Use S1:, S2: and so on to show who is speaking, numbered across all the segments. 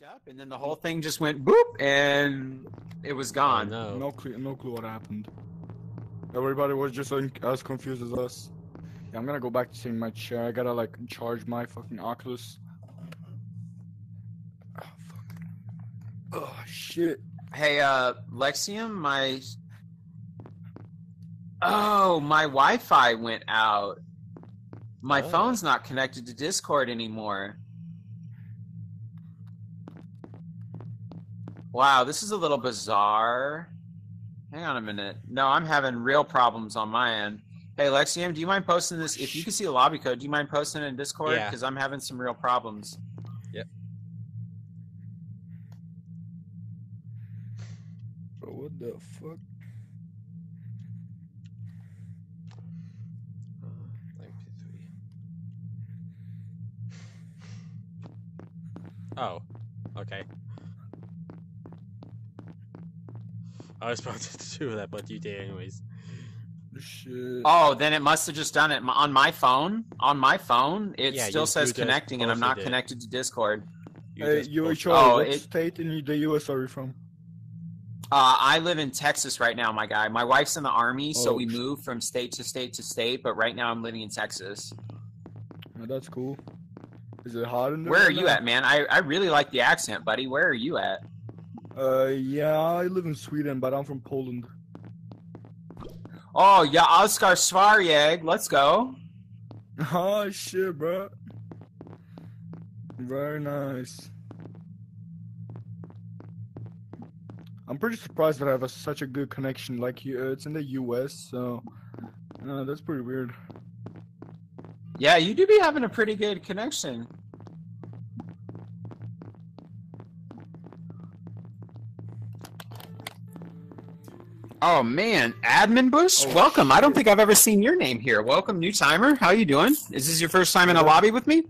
S1: locked up, and then the whole thing just went boop, and it was gone.
S2: Oh, no.
S3: No clue, no clue what happened. Everybody was just un- as confused as us. Yeah, I'm gonna go back to sitting in my chair. I gotta like charge my fucking Oculus. Oh fuck. Oh shit.
S1: Hey, uh, Lexiam, my oh, my Wi-Fi went out. My
S2: Oh.
S1: phone's not connected to Discord anymore. Wow, this is a little bizarre. Hang on a minute. No, I'm having real problems on my end. Hey, Lexiam, do you mind posting this? If you can see the lobby code, do you mind posting it in Discord?
S2: Yeah.
S1: Because I'm having some real problems.
S3: Bro, what the fuck?
S2: Oh, okay. I was about to do that, but you did anyways.
S3: Shit.
S1: Oh, then it must have just done it on my phone. On my phone, it
S2: Yeah,
S1: still
S2: you-
S1: says
S2: you
S1: connecting, and I'm not
S2: posted
S1: connected to Discord.
S2: You
S3: hey,
S2: just
S3: you
S2: posted-
S3: HR,
S1: Oh,
S3: what
S1: it-
S3: state in the US are you from?
S1: Uh, I live in Texas right now, my guy. My wife's in the army, so
S3: Oh,
S1: we
S3: sh-
S1: move from state to state to state. But right now, I'm living in Texas.
S3: Oh, that's cool. Is it hot in there?
S1: Where are
S3: right
S1: you at, man? I, I really like the accent, buddy. Where are you at?
S3: Uh, yeah, I live in Sweden, but I'm from Poland.
S1: Oh, yeah, Oscar Svarjeg. Let's go.
S3: Oh shit, bro. Very nice. I'm pretty surprised that I have a, such a good connection. Like, you- uh, it's in the U.S., so uh, that's pretty weird.
S1: Yeah, you do be having a pretty good connection. Oh man, Admin Bush,
S3: Oh,
S1: welcome. I don't think I've ever seen your name here. Welcome, new timer. How are you doing? Is this your first time in a lobby with me?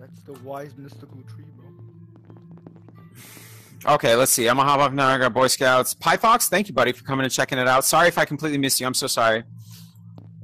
S3: That's the wise mystical tree, bro.
S1: Okay, let's see. I'm gonna hop up now. I got Boy Scouts. Pyfox, thank you, buddy, for coming and checking it out. Sorry if I completely missed you. I'm so sorry.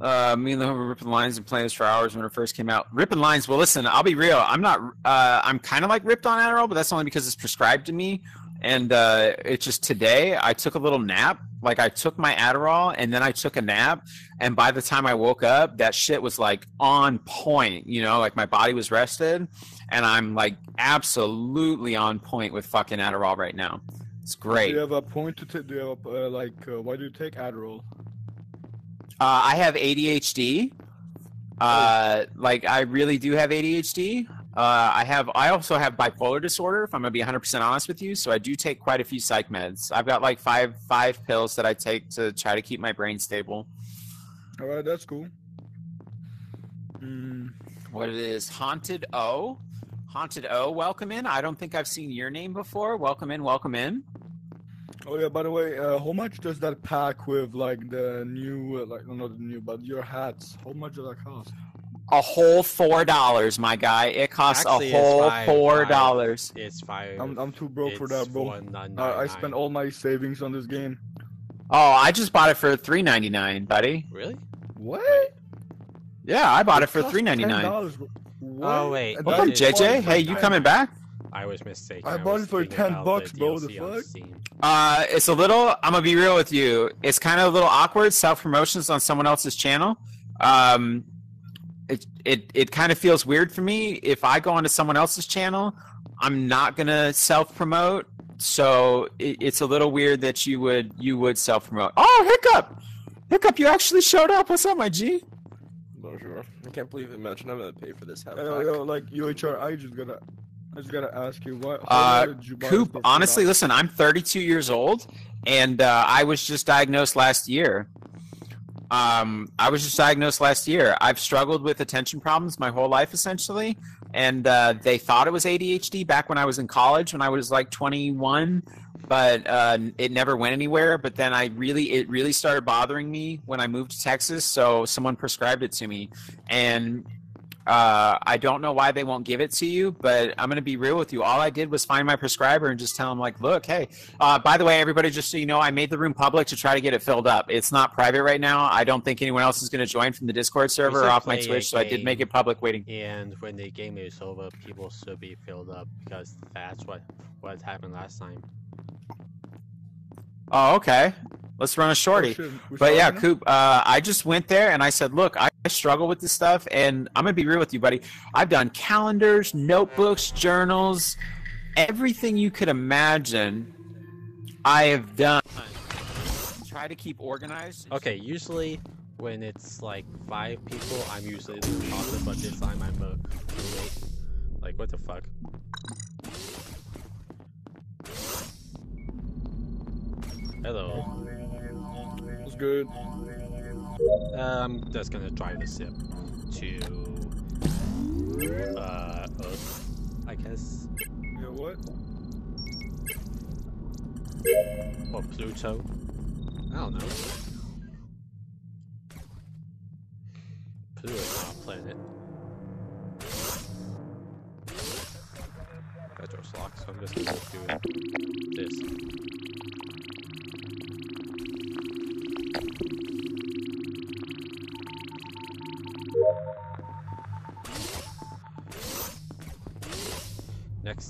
S1: Uh, me and the were ripping lines and playing this for hours when it first came out. Ripping lines. Well, listen, I'll be real. I'm not. Uh, I'm kind of like ripped on Adderall, but that's only because it's prescribed to me. And uh, it's just today I took a little nap. Like I took my Adderall and then I took a nap, and by the time I woke up, that shit was like on point. You know, like my body was rested, and I'm like absolutely on point with fucking Adderall right now. It's
S3: Do
S1: great.
S3: you have a point to take? Do you have a, uh, like, uh, why do you take Adderall?
S1: Uh, I have ADHD. Uh, like I really do have ADHD. Uh, I have. I also have bipolar disorder. If I'm gonna be 100 percent honest with you, so I do take quite a few psych meds. I've got like five five pills that I take to try to keep my brain stable.
S3: All right, that's cool. Mm,
S1: What it is? Haunted O. Haunted O. Welcome in. I don't think I've seen your name before. Welcome in. Welcome in.
S3: Oh yeah, by the way, uh, how much does that pack with like the new, uh, like no, not the new, but your hats? How much does that cost?
S1: A whole four dollars, my guy. It costs
S2: Actually,
S1: a
S2: it's
S1: whole four dollars.
S2: It's five.
S3: I'm I'm too broke for that, bro.
S2: one nine
S3: Uh, I spent all my savings on this game.
S1: Oh, I just bought it for three ninety nine, buddy.
S2: Really?
S3: What?
S1: Yeah, I bought it for three ninety nine.
S3: What?
S2: Oh, wait.
S3: And
S1: Welcome,
S3: I
S2: That
S3: bought
S1: JJ. Hey, you
S3: 10
S1: coming back?
S2: I was mistaken.
S3: I bought
S2: was
S3: it for 10 bucks, bro, the
S2: DLC
S3: fuck?
S1: Uh, it's a little. I'm gonna be real with you. It's kind of a little awkward self promotions on someone else's channel. Um, it it it kind of feels weird for me if I go onto someone else's channel. I'm not gonna self promote, so it, it's a little weird that you would you would self promote. Oh, hiccup, hiccup! You actually showed up. What's up, my G?
S4: Bonjour. I can't believe it mentioned I'm gonna pay for this half
S3: Yo, yo, like UHR, I just gotta, I just gotta ask you what.
S1: Uh,
S3: did you buy
S1: Coop, honestly, listen, I'm 32 years old, and uh, I was just diagnosed last year. Um, I was just diagnosed last year. I've struggled with attention problems my whole life, essentially, and uh, they thought it was ADHD back when I was in college, when I was like 21, but uh, it never went anywhere. But then I really, it really started bothering me when I moved to Texas. So someone prescribed it to me, and Uh, I don't know why they won't give it to you, but I'm going to be real with you. All I did was find my prescriber and just tell him, like, look, hey, uh, by the way, everybody, just so you know, I made the room public to try to get it filled up. It's not private right now. I don't think anyone else is going to join from the Discord server or off my Twitch, so I did make it public waiting.
S2: And when the game is over, people should be filled up because that's what what happened last time.
S1: Oh, okay. Let's run a shorty.
S3: Oh,
S1: But yeah,
S3: starting?
S1: Coop, uh, I just went there and I said, look, I struggle with this stuff, and I'm gonna be real with you, buddy. I've done calendars, notebooks, journals, everything you could imagine. I have done. Try to keep organized.
S2: Okay, usually when it's like five people, I'm usually the imposter, but this time I'm a roommate. Like, what the fuck? Hello.
S3: Good?
S2: I'm just gonna drive the ship to uh Earth, I guess,
S3: Yeah, what?
S2: or Pluto. I don't know. Pluto is not a planet. Petro's locked, so I'm just gonna do this.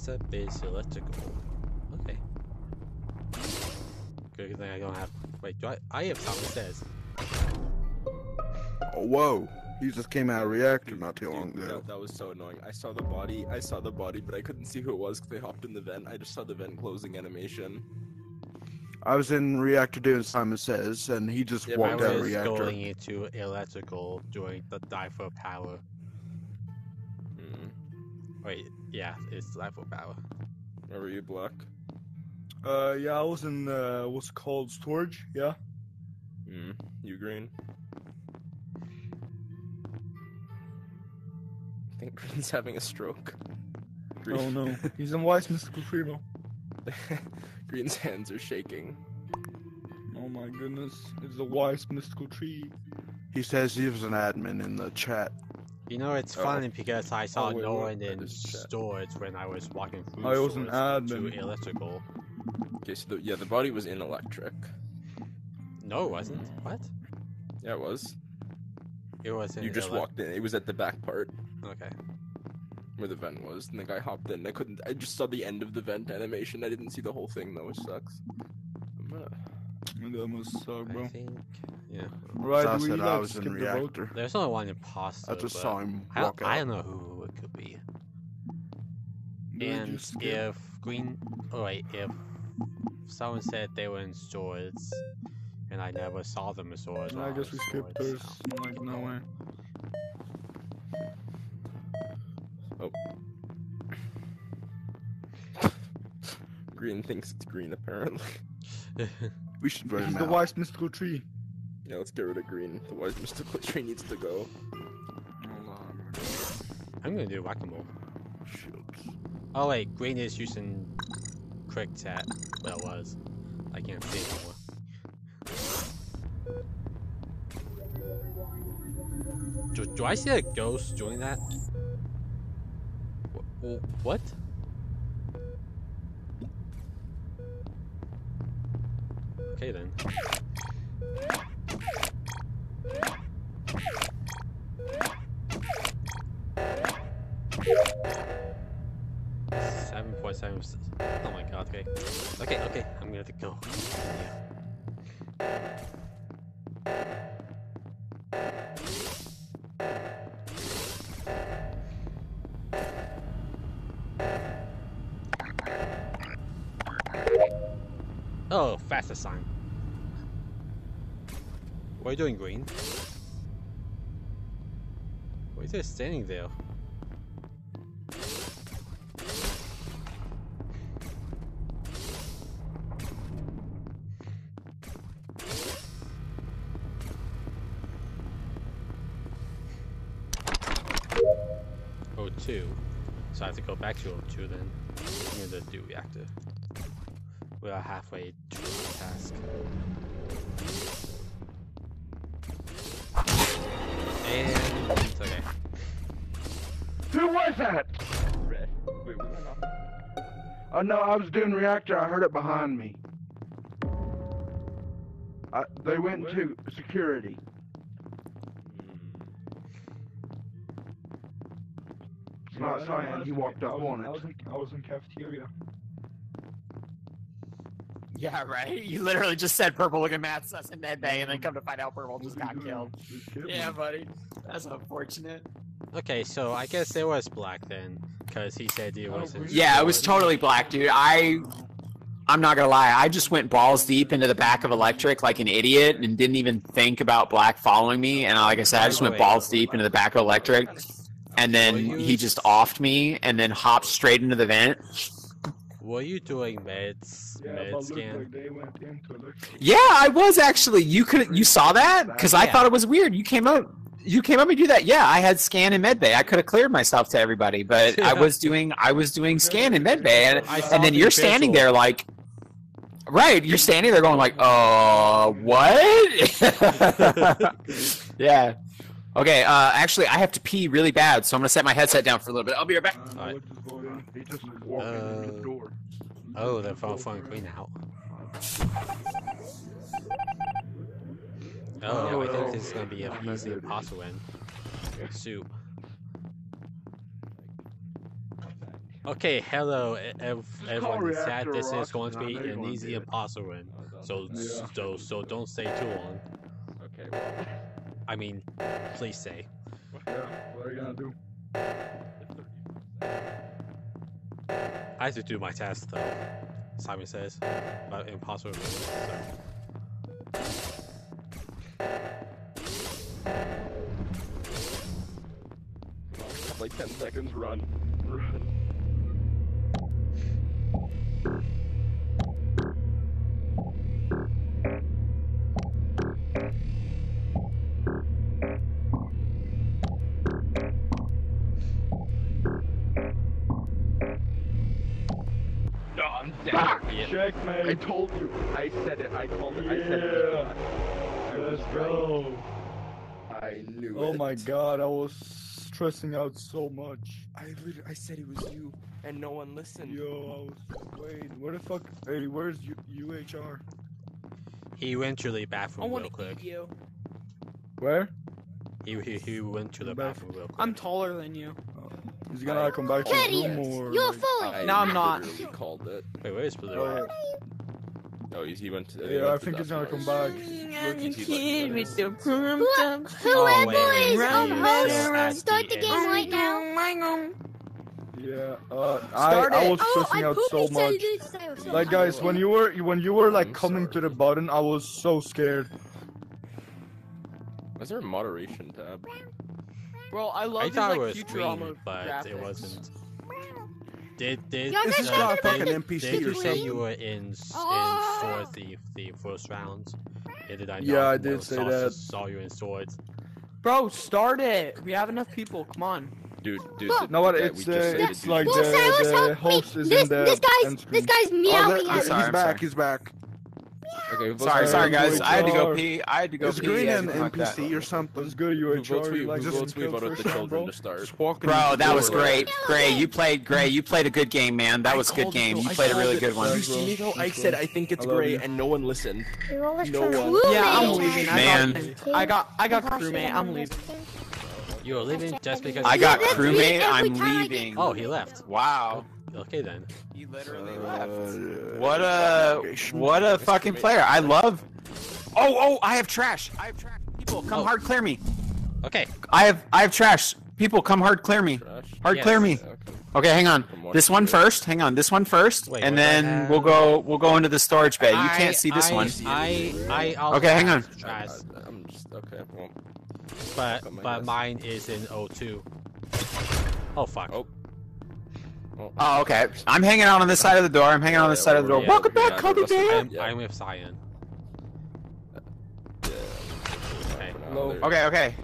S2: Next step is electrical. Okay. Good thing I don't have. Wait, do I? I have something that says.
S5: Oh, whoa. He just came out of reactor not too
S4: Dude,
S5: long ago.
S4: that, that was so annoying. I saw the body. I saw the body, but I couldn't see who it was because they hopped in the vent. I just saw the vent closing animation.
S5: I was in reactor doing Simon Says, and he just
S4: Yeah,
S5: walked out of reactor.
S2: I was
S5: reactor.
S2: going into electrical during the dive for power. Wait, yeah, it's dive for power.
S4: Where were you, Black?
S3: Uh, yeah, I was in uh, what's called storage. Yeah.
S4: Hmm. You green? I think Green's having a stroke.
S3: Oh no, he's in Wise Mystical Primo.
S4: Green's hands are shaking.
S3: Oh my goodness, it's the Wise Mystical Tree.
S5: He says he was an admin in the chat.
S2: You know, it's
S4: Oh.
S2: funny because I saw
S3: Oh, wait,
S2: no one in
S4: That is chat.
S2: storage when I was walking through oh,
S3: I was an
S2: storage to electrical.
S4: Okay, so the, yeah, the body was in electric.
S2: No, it wasn't. What?
S4: Yeah, it was.
S2: It was in
S4: You just
S2: elec-
S4: walked in. It was at the back part
S2: Okay.
S4: where the vent was, and the guy hopped in. I couldn't. I just saw the end of the vent animation. I didn't see the whole thing though, which sucks. I'm gonna-
S3: That must suck,
S2: I
S3: bro.
S2: think. Yeah.
S3: Right,
S5: so I
S3: do we
S5: said
S3: like
S5: I was in
S3: skip the vote?
S2: There's only one imposter.
S5: I just
S2: but
S5: saw him
S2: I
S5: walk
S2: don't, I don't know who it could be.
S3: Do
S2: And if Green, oh wait, if someone said they were in swords, and I never saw them in swords...
S3: I guess we skipped
S2: storage,
S3: this.
S2: so-
S3: Like no way. Oh.
S4: Green thinks it's green apparently.
S5: We should vote
S3: He's
S5: him
S3: the
S5: out.
S3: Wise Mystical Tree.
S4: Yeah, let's get rid of green. The wise mystical tree needs to go.
S3: Hold on.
S2: I'm gonna do whack-a-mole.
S5: Shields.
S2: Oh wait, Green is using quick chat. Well, it was. I can't see anymore. Do, do I see a ghost doing that? Wh- uh, wh- What? Okay then. Go. Oh, faster sign. What are you doing, Green? Why you just standing there? Two. So I have to go back to O2 then. I'm gonna do reactor. We are halfway to the task. And it's okay.
S5: Who was that?
S4: Red. Wait, was that not?
S5: Oh no, I was doing reactor. I heard it behind me. I, they went to security. It's not Cyan. He walked up on
S3: I was
S5: it.
S3: in, I was in cafeteria.
S1: Yeah, right. You literally just said purple looking Matt Sus in med bay, and then mm-hmm. come to find out purple just got killed. Yeah, buddy. That's unfortunate.
S2: Okay, so I guess it was black then, because he said it
S3: Oh,
S2: was. in
S3: really?
S1: Yeah, it was totally black, dude. I, I'm not gonna lie. I just went balls deep into the back of electric like an idiot and didn't even think about black following me. And like I said, I just went balls deep into the back of electric, and then he just offed me and then hopped straight into the vent.
S2: Were you doing meds,
S3: Yeah,
S2: med scan?
S3: like they went into electric.
S1: Yeah, I was actually. You could you saw that because I
S2: Yeah.
S1: thought it was weird. You came up. You came up and do that. Yeah, I had scan in medbay. I could have cleared myself to everybody, but I was doing I was doing scan in medbay, and,
S2: I saw
S1: and then
S2: the
S1: you're standing there like, right? You're standing there going like, uh, what? yeah. Okay. Uh, actually, I have to pee really bad, so I'm gonna set my headset down for a little bit. I'll be right back.
S3: Uh,
S2: Alright.
S3: let's just go in.
S5: He just walked in the
S2: Uh,
S5: door.
S2: Oh, the phone phone green out. Oh, I think this is gonna be an easy impossible win. Soup. Okay, hello, ev- everyone. Sad this is going to be an easy impossible win. So, so, so don't stay too long.
S4: Okay.
S2: I mean, please say.
S3: Yeah, what are you gonna do?
S2: I have to do my test though. Simon says about impossible.
S4: Like 10 seconds. Run. Run.
S3: Checkmate.
S4: I told you. I said it. I called it. I said it. I
S3: Let's
S4: right.
S3: go.
S4: I knew
S3: Oh
S4: it.
S3: my god, I was stressing out so much.
S4: I literally, I said it was you, and no one listened.
S3: Yo, I was. Wait, where the fuck? Hey, where's U- UHR?
S2: He went to the
S4: I
S2: bathroom
S4: want
S2: real
S4: to
S2: quick.
S4: eat you.
S3: Where?
S2: He, he, he went to the bathroom real quick.
S6: I'm taller than you.
S3: He's gonna come back to the
S7: Idiot!
S3: room or?
S7: You're
S3: like-
S6: No, I'm not.
S4: literally called it.
S2: Wait, where is Blue?
S3: Oh,
S4: Oh, he, he went to.
S3: yeah,
S4: went
S3: I think he's gonna come back.
S4: Look, he's like-
S7: Who, who are
S2: wait,
S7: boys?
S2: wait,
S7: Um, host, start the
S2: the
S7: game right now.
S3: Yeah, uh, I, I was
S7: Oh,
S3: stressing
S7: I
S3: out so much. Like guys, when you were when you were like
S4: I'm
S3: coming to the button, I was so scared.
S4: Was there a moderation tab?
S6: Bro, I love
S2: I
S6: these
S2: thought
S6: like
S2: it was
S6: Futurama
S2: green, but
S6: graphics.
S2: it wasn't. Did did
S7: Y'all
S5: This
S7: guys
S5: is
S7: talking
S5: not fucking NPC
S2: did you say you were in s-
S7: Oh.
S2: in sword the the first round? Yeah, did I
S3: know?
S2: Yeah.
S3: I did
S2: No,
S3: say
S2: saw,
S3: that.
S2: Saw you in swords.
S6: Bro, start it. We have enough people. Come on.
S4: Dude, dude.
S7: Look.
S4: the-
S3: what? It's
S4: we
S3: uh, it's like
S7: Well,
S3: the,
S7: Silas,
S3: the host
S7: me.
S3: is
S7: This,
S3: in the
S7: this guy's
S3: end
S7: this
S3: screen.
S7: guy's
S5: Oh,
S7: meowing
S5: there-
S7: at me.
S5: he's
S1: I'm
S5: back.
S1: sorry.
S5: He's back.
S4: Okay, vote
S1: Sorry,
S4: for-
S1: sorry guys. I had to go pee. I had to go
S5: Is
S1: pee.
S5: green
S1: yeah,
S5: an
S1: something like that.
S5: NPC or something?
S3: Let's go to
S4: Who votes
S3: UHR.
S4: we,
S3: You
S4: who
S3: just
S4: votes we voted the children
S3: bro?
S4: to start?
S1: Bro, that was
S5: door.
S1: great. Gray, you played Gray. You played a good game, man. That was a good game. You
S4: I
S1: played a really
S4: it.
S1: good one.
S4: You see me though? I said I think it's
S3: I love
S4: great, and no one listened. No one.
S6: Yeah, I'm leaving. I
S1: Man.
S6: got, I got, I got crewmate. I'm leaving.
S2: You're leaving just because.
S1: I got
S7: Yeah, that's
S1: crewmate. I'm
S7: time I get-
S1: leaving.
S2: Oh, he left.
S1: Wow.
S2: Okay then.
S1: He literally
S5: Uh,
S1: left. What a what a fucking player. I love. Oh oh, I have trash. I have trash. People, come
S2: Oh.
S1: hard clear me.
S2: Okay.
S1: I have I have trash. People, come hard clear me.
S4: Trash.
S1: Hard
S2: Yes.
S1: clear me.
S4: Okay.
S1: Okay, hang on. This one
S4: do it.
S1: first. Hang on. This one first,
S2: Wait,
S1: and then
S2: hell?
S1: we'll go we'll go into the storage bay. You can't see this
S2: I,
S1: one.
S2: I, I, also
S1: Okay, hang on.
S2: Trash,
S4: I, am just okay. Well,
S2: but but mine is in O2. Oh fuck.
S4: Oh. Well,
S1: Oh, okay. I'm hanging out on this side of the door. I'm hanging on this side of the door.
S4: yeah,
S1: Welcome back,
S4: yeah,
S1: Kobe Dan.
S2: I'm,
S4: Yeah.
S2: I'm with Cyan. Okay.
S4: For now,
S3: Hello.
S4: there-
S1: Okay, okay.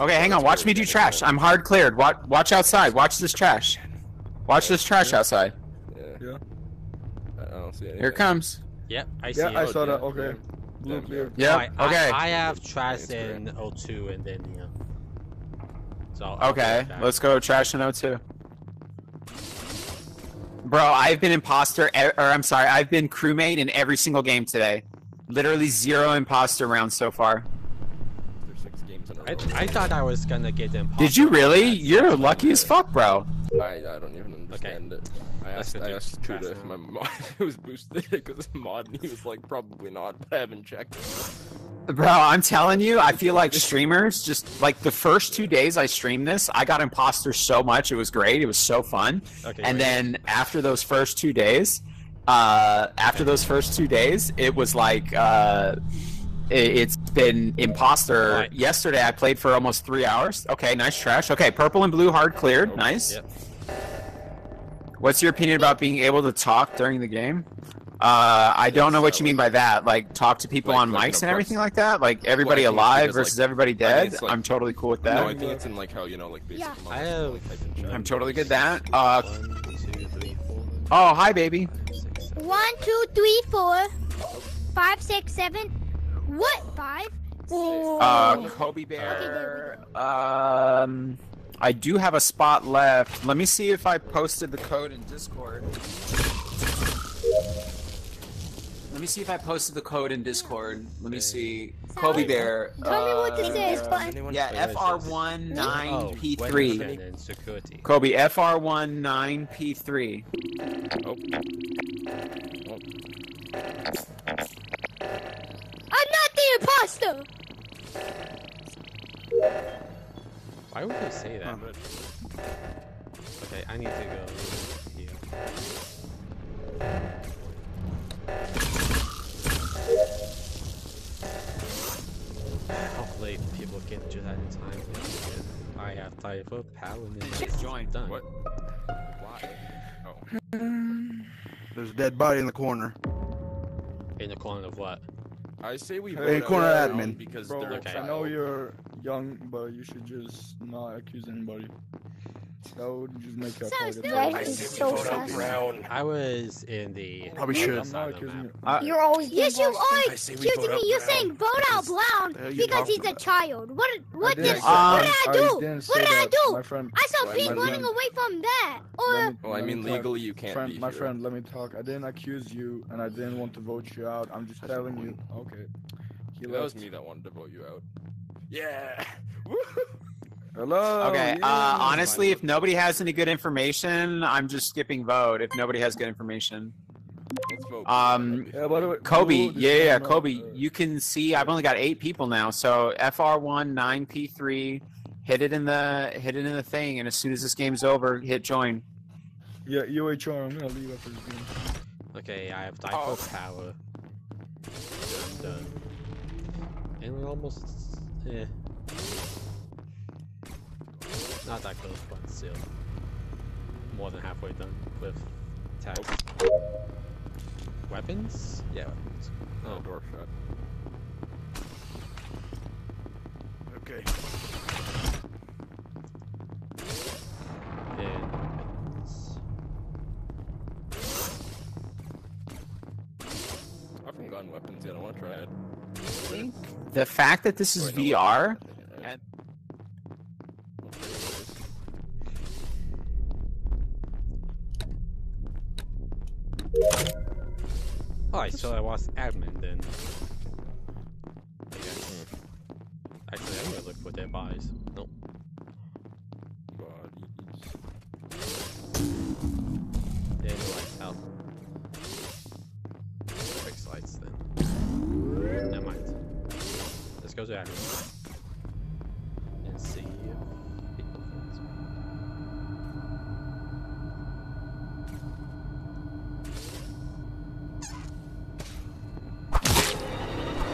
S1: Okay, hang on. Watch me do trash. I'm hard cleared. Watch watch outside. Watch this trash. Watch this trash outside.
S4: Yeah.
S3: Yeah.
S4: I don't see anything.
S1: Here it comes.
S2: Yep, I see
S3: Yeah,
S2: it.
S3: I
S4: Oh,
S3: saw that. Okay. Blue
S4: Damn,
S3: clear.
S1: Yep.
S2: I,
S1: Okay.
S2: I, I have trash
S4: it's
S2: in O2 and then yeah. So I'll- I'll
S1: Okay, let's go trash and O2. Bro, I've been imposter, e- or I'm sorry, I've been crewmate in every single game today. Literally zero imposter rounds so far.
S4: There's six games in a
S2: I,
S4: row.
S2: I thought I was gonna get them.
S1: Did you really? You're lucky as fuck, bro.
S4: I, I don't even understand it. I asked,
S2: go
S4: I asked
S2: trash
S4: Kuda if my mod was boosted because it's mod, and he was like, probably not, but I haven't checked.
S1: Bro, I'm telling you, I feel like streamers just like the first two days I streamed this, I got imposter so much. It was great. It was so fun.
S2: Okay.
S1: And
S2: wait.
S1: then after those first two days, uh, after those first two days, it was like uh, it, it's been imposter.
S2: Right.
S1: Yesterday, I played for almost three hours. Okay, nice trash. Okay, purple and blue hard cleared. Nice.
S2: Yep.
S1: What's your opinion about being able to talk during the game? Uh, I don't know what you mean by that. Like talk to people
S4: Like-
S1: on
S4: like,
S1: mics
S4: no,
S1: and everything like that. Like everybody
S4: think it's
S1: alive
S4: because, like-
S1: versus everybody
S4: I think
S1: dead.
S4: like-
S1: I'm totally cool with that.
S4: No,
S1: that.
S4: I think it's in like how you know, like basic.
S7: Yeah.
S4: mods,
S2: I
S4: you
S2: have-
S4: like, type in chat.
S1: I'm totally good at that. Uh,
S2: One, two, three, four,
S1: oh, hi, baby.
S2: five, six, seven.
S7: One, two, three, four, five, six, seven. What? Five?
S1: Uh, Kobe Bear. Um, I do have a spot left. Let me see if I posted the code in Discord. Let me see if I posted the code in Discord. Let me see. Kobe Bear.
S7: Tell me what this
S1: uh,
S7: is, button.
S4: Anyone?
S1: Yeah,
S2: Wait, wait, wait. Oh,
S1: FR19P3.
S2: and then security.
S1: Kobe, FR19P3.
S4: Oh. Oh.
S7: I'm not the imposter.
S2: Why would they say that? Okay, I need to go here. Hopefully people get to that in time. I have time for power and
S1: Join.
S2: done.
S4: What? Why? Oh.
S5: There's a dead body in the corner.
S2: In the corner of what?
S4: I say we
S3: Hey,
S4: vote out
S5: corner
S4: Brown
S5: admin.
S4: because
S3: Bro,
S2: Okay.
S3: I know you're young, but you should just not accuse anybody. That would just make you a
S7: So
S3: target.
S7: still-
S3: I
S7: Right.
S3: see.
S7: So fast.
S2: I was in the
S5: Probably should.
S3: I'm not
S2: of the
S3: accusing
S2: map.
S3: you.
S1: Uh,
S7: You're always yes, you are
S4: I say we
S7: accusing
S4: vote
S7: me. You're
S4: out
S7: saying vote out
S5: the
S7: Brown
S5: hell
S7: because he's a child. What? What
S3: didn't
S7: did?
S3: say
S1: Um,
S7: what did I do?
S3: didn't
S7: What
S3: say
S7: did I
S3: that,
S7: do?
S3: My friend,
S7: I saw
S4: Well,
S7: people
S4: my
S7: running
S3: friend-
S7: away from that. Or
S3: Let me-
S4: Well, I
S3: let me
S4: mean,
S3: talk.
S4: legally you can't
S3: friend,
S4: be
S3: my
S4: here.
S3: friend, let me talk. I didn't accuse you, and I didn't want to vote you out. I'm just telling you. Okay. He
S4: That was
S3: left.
S4: me that wanted to vote you out. Yeah.
S3: Hello.
S1: Okay, uh, honestly, if nobody has any good information, I'm just skipping vote if nobody has good information.
S4: Let's vote.
S1: Um,
S3: Yeah, by the
S1: Kobe,
S3: who
S1: yeah, yeah,
S3: time,
S1: Kobe,
S3: uh,
S1: you can see I've only got eight people now. So FR1 9P3, hit it in the hit it in the thing, and as soon as this game's over, hit join.
S3: Yeah, UHR. I'm gonna leave after this game.
S2: Okay, I have time
S1: Oh.
S2: power. I'm done. And we're almost. Eh. Not that close, but still. More than halfway done with tags. Weapons? Yeah, weapons.
S4: Oh, door shut.
S5: Okay.
S2: And weapons.
S4: I haven't gotten weapons yet. I want to try it.
S1: The fact that this is VR,
S4: wait.
S1: and-
S2: Alright, so I was admin then. I. Actually, I'm gonna look for their buys. Nope. Let's go to admin. And see if people finds me.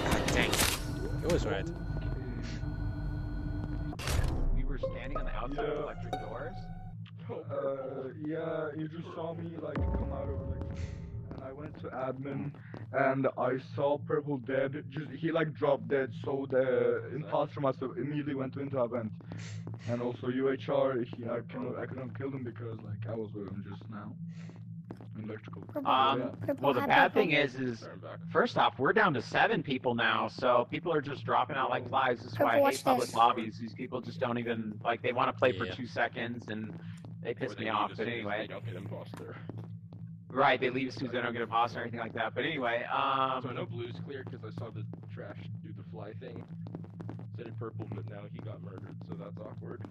S2: God dang it. It was red.
S1: we were standing on the outside
S3: of
S1: electric doors.
S3: Uh, yeah, you just saw me like come out of like, and I went to admin, and I saw Purple dead. Just he like dropped dead, so the imposter must have immediately went into event. And also UHR, he I cannot I couldn't kill him because like I was with him just now. Electrical.
S1: Um,
S7: purple,
S1: well, the bad thing is, is first off, we're down to seven people now, so people are just dropping out like flies. This is why I hate public
S7: this.
S1: lobbies. These people just don't even like. They want to play
S2: Yeah.
S1: for two seconds and they piss
S4: Or
S1: me
S4: they
S1: off.
S4: leave
S1: But
S4: as soon as
S1: anyway, right? They leave as soon as they don't get a boss or anything like that. But anyway,
S4: So I know
S1: um,
S4: blue's clear because I saw the trash do the fly thing. Said it purple, but now he got murdered, so that's awkward.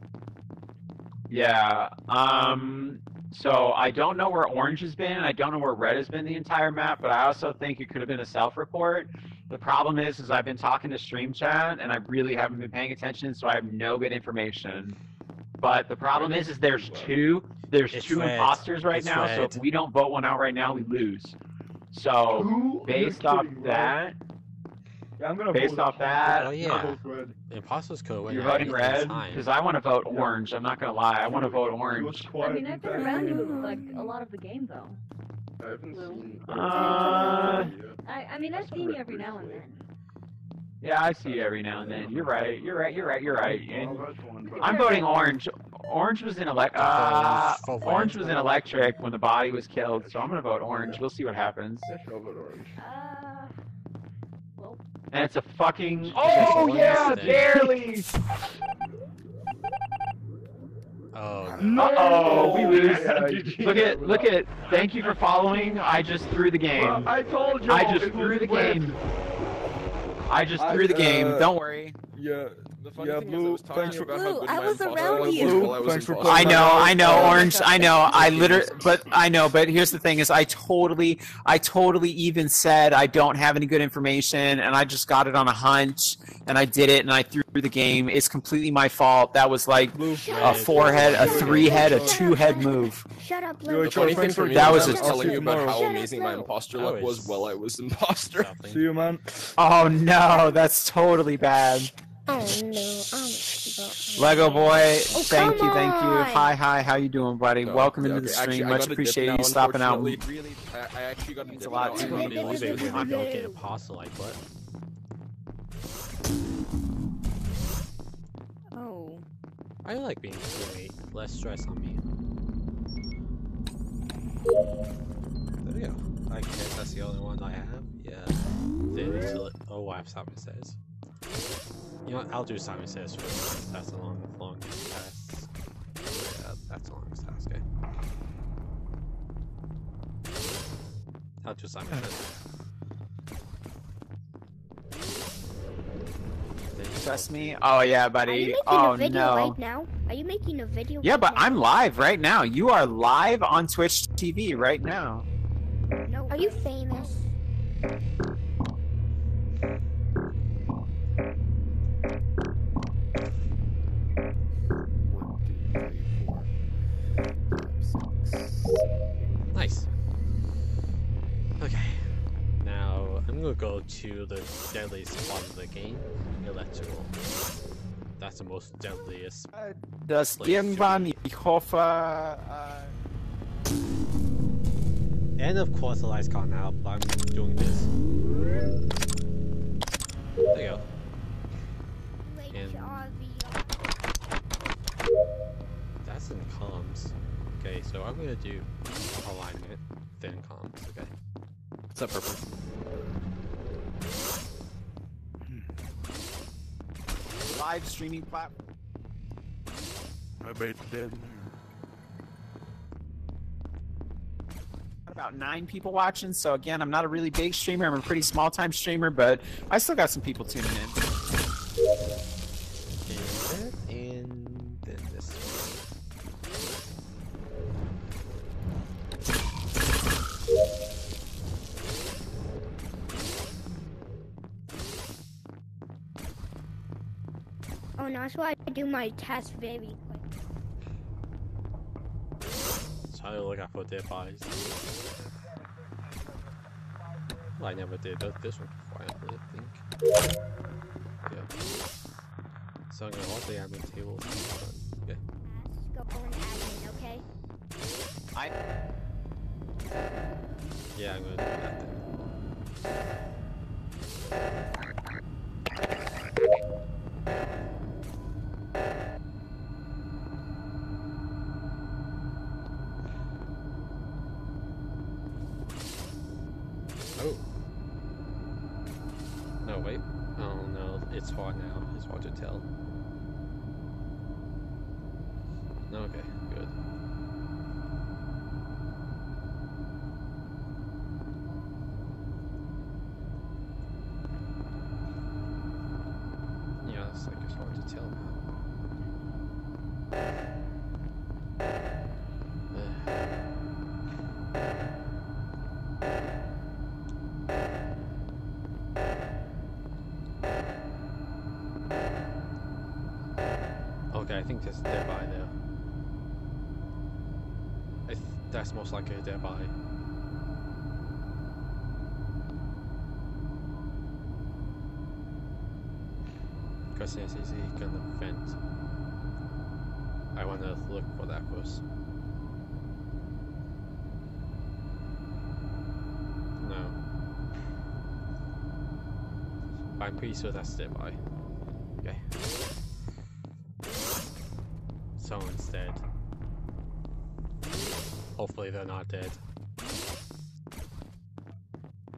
S1: yeah. Um, so I don't know where orange has been. I don't know where red has been the entire map. But I also think it could have been a self-report. The problem is, is I've been talking to Stream Chat and I really haven't been paying attention, so I have no good information. But the problem is, is there's two, there's
S2: It's
S1: two
S2: red.
S1: imposters right
S2: It's
S1: now. So if we don't vote one out right now, we lose. So
S3: Who?
S1: based
S3: You're
S1: off
S3: kidding,
S1: that,
S3: Yeah, I'm gonna
S1: based
S3: vote
S1: off
S3: red.
S1: that-
S2: Oh,
S3: I'm
S2: yeah.
S3: gonna vote red.
S2: Imposters could win
S1: you're voting red because I want to vote orange. I'm not gonna lie, I want to vote orange.
S8: I mean, I've been around you like a lot of the game though.
S4: I haven't
S8: Blue.
S4: seen.
S1: Uh,
S8: I, I mean, I've seen you every now and then.
S1: Yeah, I see you every now and then. You're right. You're right. You're right. You're right. And
S3: that's one, but-
S1: I'm voting orange. Orange was in elect. Uh,
S2: Orange.
S1: orange was in electric when the body was killed, so I'm gonna vote orange. We'll see what happens.
S4: Yeah, I'll vote orange.
S8: Uh, well,
S1: And it's a fucking.
S2: Oh,
S1: yeah,
S2: yeah,
S1: barely.
S2: Oh,
S3: No!
S1: Uh oh, we lose.
S3: Yeah,
S1: Look at look at. Thank you for following. I just threw the game.
S3: Well, I told you.
S1: I just threw the
S3: red.
S1: game. I just
S4: I-
S1: threw the game.
S4: uh,
S1: Don't worry.
S4: Yeah, the funny
S5: Yeah,
S4: thing
S5: Blue,
S4: is I was talking
S5: thanks for-
S4: about
S8: Blue,
S4: how good
S8: I
S4: my
S8: was around
S4: was
S8: you.
S4: while I was
S5: for.
S1: I know, I know,
S5: Uh,
S1: Orange. I know. I literally, but I know. But here's the thing: is I totally, I totally even said I don't have any good information, and I just got it on a hunch, and I did it, and I threw the game. It's completely my fault. That was like
S5: Blue.
S1: a four head, a three head, a two head move.
S7: Shut up, Blue.
S5: a
S4: The funny thing
S5: Thanks
S4: for
S5: for
S4: me
S1: That
S4: was
S1: was
S4: I
S1: a-
S4: was telling you about how amazing my
S7: Blue.
S4: imposter
S2: I
S4: luck
S2: was
S4: was while I was imposter.
S2: nothing.
S5: See you, man.
S1: Oh no, that's totally bad.
S7: Oh no, I'm gonna
S1: Lego boy,
S7: Oh,
S1: thank you, thank you.
S7: on.
S1: Hi, hi, how you doing, buddy?
S4: No,
S1: Welcome
S4: yeah,
S1: into the
S4: okay, actually,
S1: stream.
S4: I
S1: Much
S4: got a dip
S1: appreciated you stopping out.
S4: unfortunately. Really, I, I actually got a
S1: Means
S4: dip
S1: a lot
S4: now,
S1: to
S4: I'm not gonna
S2: leave it
S4: lie.
S2: if I don't get imposter like what?
S7: Oh.
S2: I like being teammate. Less stress on me. There we go. I guess that's the only one I have. Yeah. Then it's oh, I have Simon Says. You know what? I'll do Simon Says first. That's the long, longest task. Yeah, that's the longest task. Okay. I'll do Simon Says.
S1: Trust me. Oh yeah,
S7: Are you
S1: buddy.
S7: making
S1: Oh
S7: a video
S1: no.
S7: right now? Are you making a video?
S1: Yeah,
S7: right
S1: but
S7: now?
S1: I'm live right now. You are live on Twitch TV right now.
S7: No. Are you famous?
S2: Nice. Okay. Now I'm gonna go to the deadliest part of the game, electrical. That's the most deadliest.
S1: Das
S2: Like,
S1: irgendwann, ich hoffe, äh,
S2: And of course the lights gone out, but I'm doing this. There you go.
S7: Like,
S2: And-
S7: RV.
S2: That's in comms. Okay, so I'm gonna do alignment, then comms, okay?
S4: What's up, purple?
S1: live streaming platform.
S5: I bet dead.
S1: About nine people watching, so again, I'm not a really big streamer. I'm a pretty small time streamer, but I still got some people tuning in.
S7: That's why I do my test very quick.
S2: Try to look out for dead bodies. Well, I never did this one before, I think. Yeah. So I'm gonna my tables. but- Okay.
S7: Let's go in admin, okay?
S1: I
S2: Yeah, I'm gonna do that then. Think a dead there. I th that's most likely a dead body. Because yes, is he gonna vent? I wanna look for that first. No. I'm pretty sure that's dead body. Hopefully they're not dead.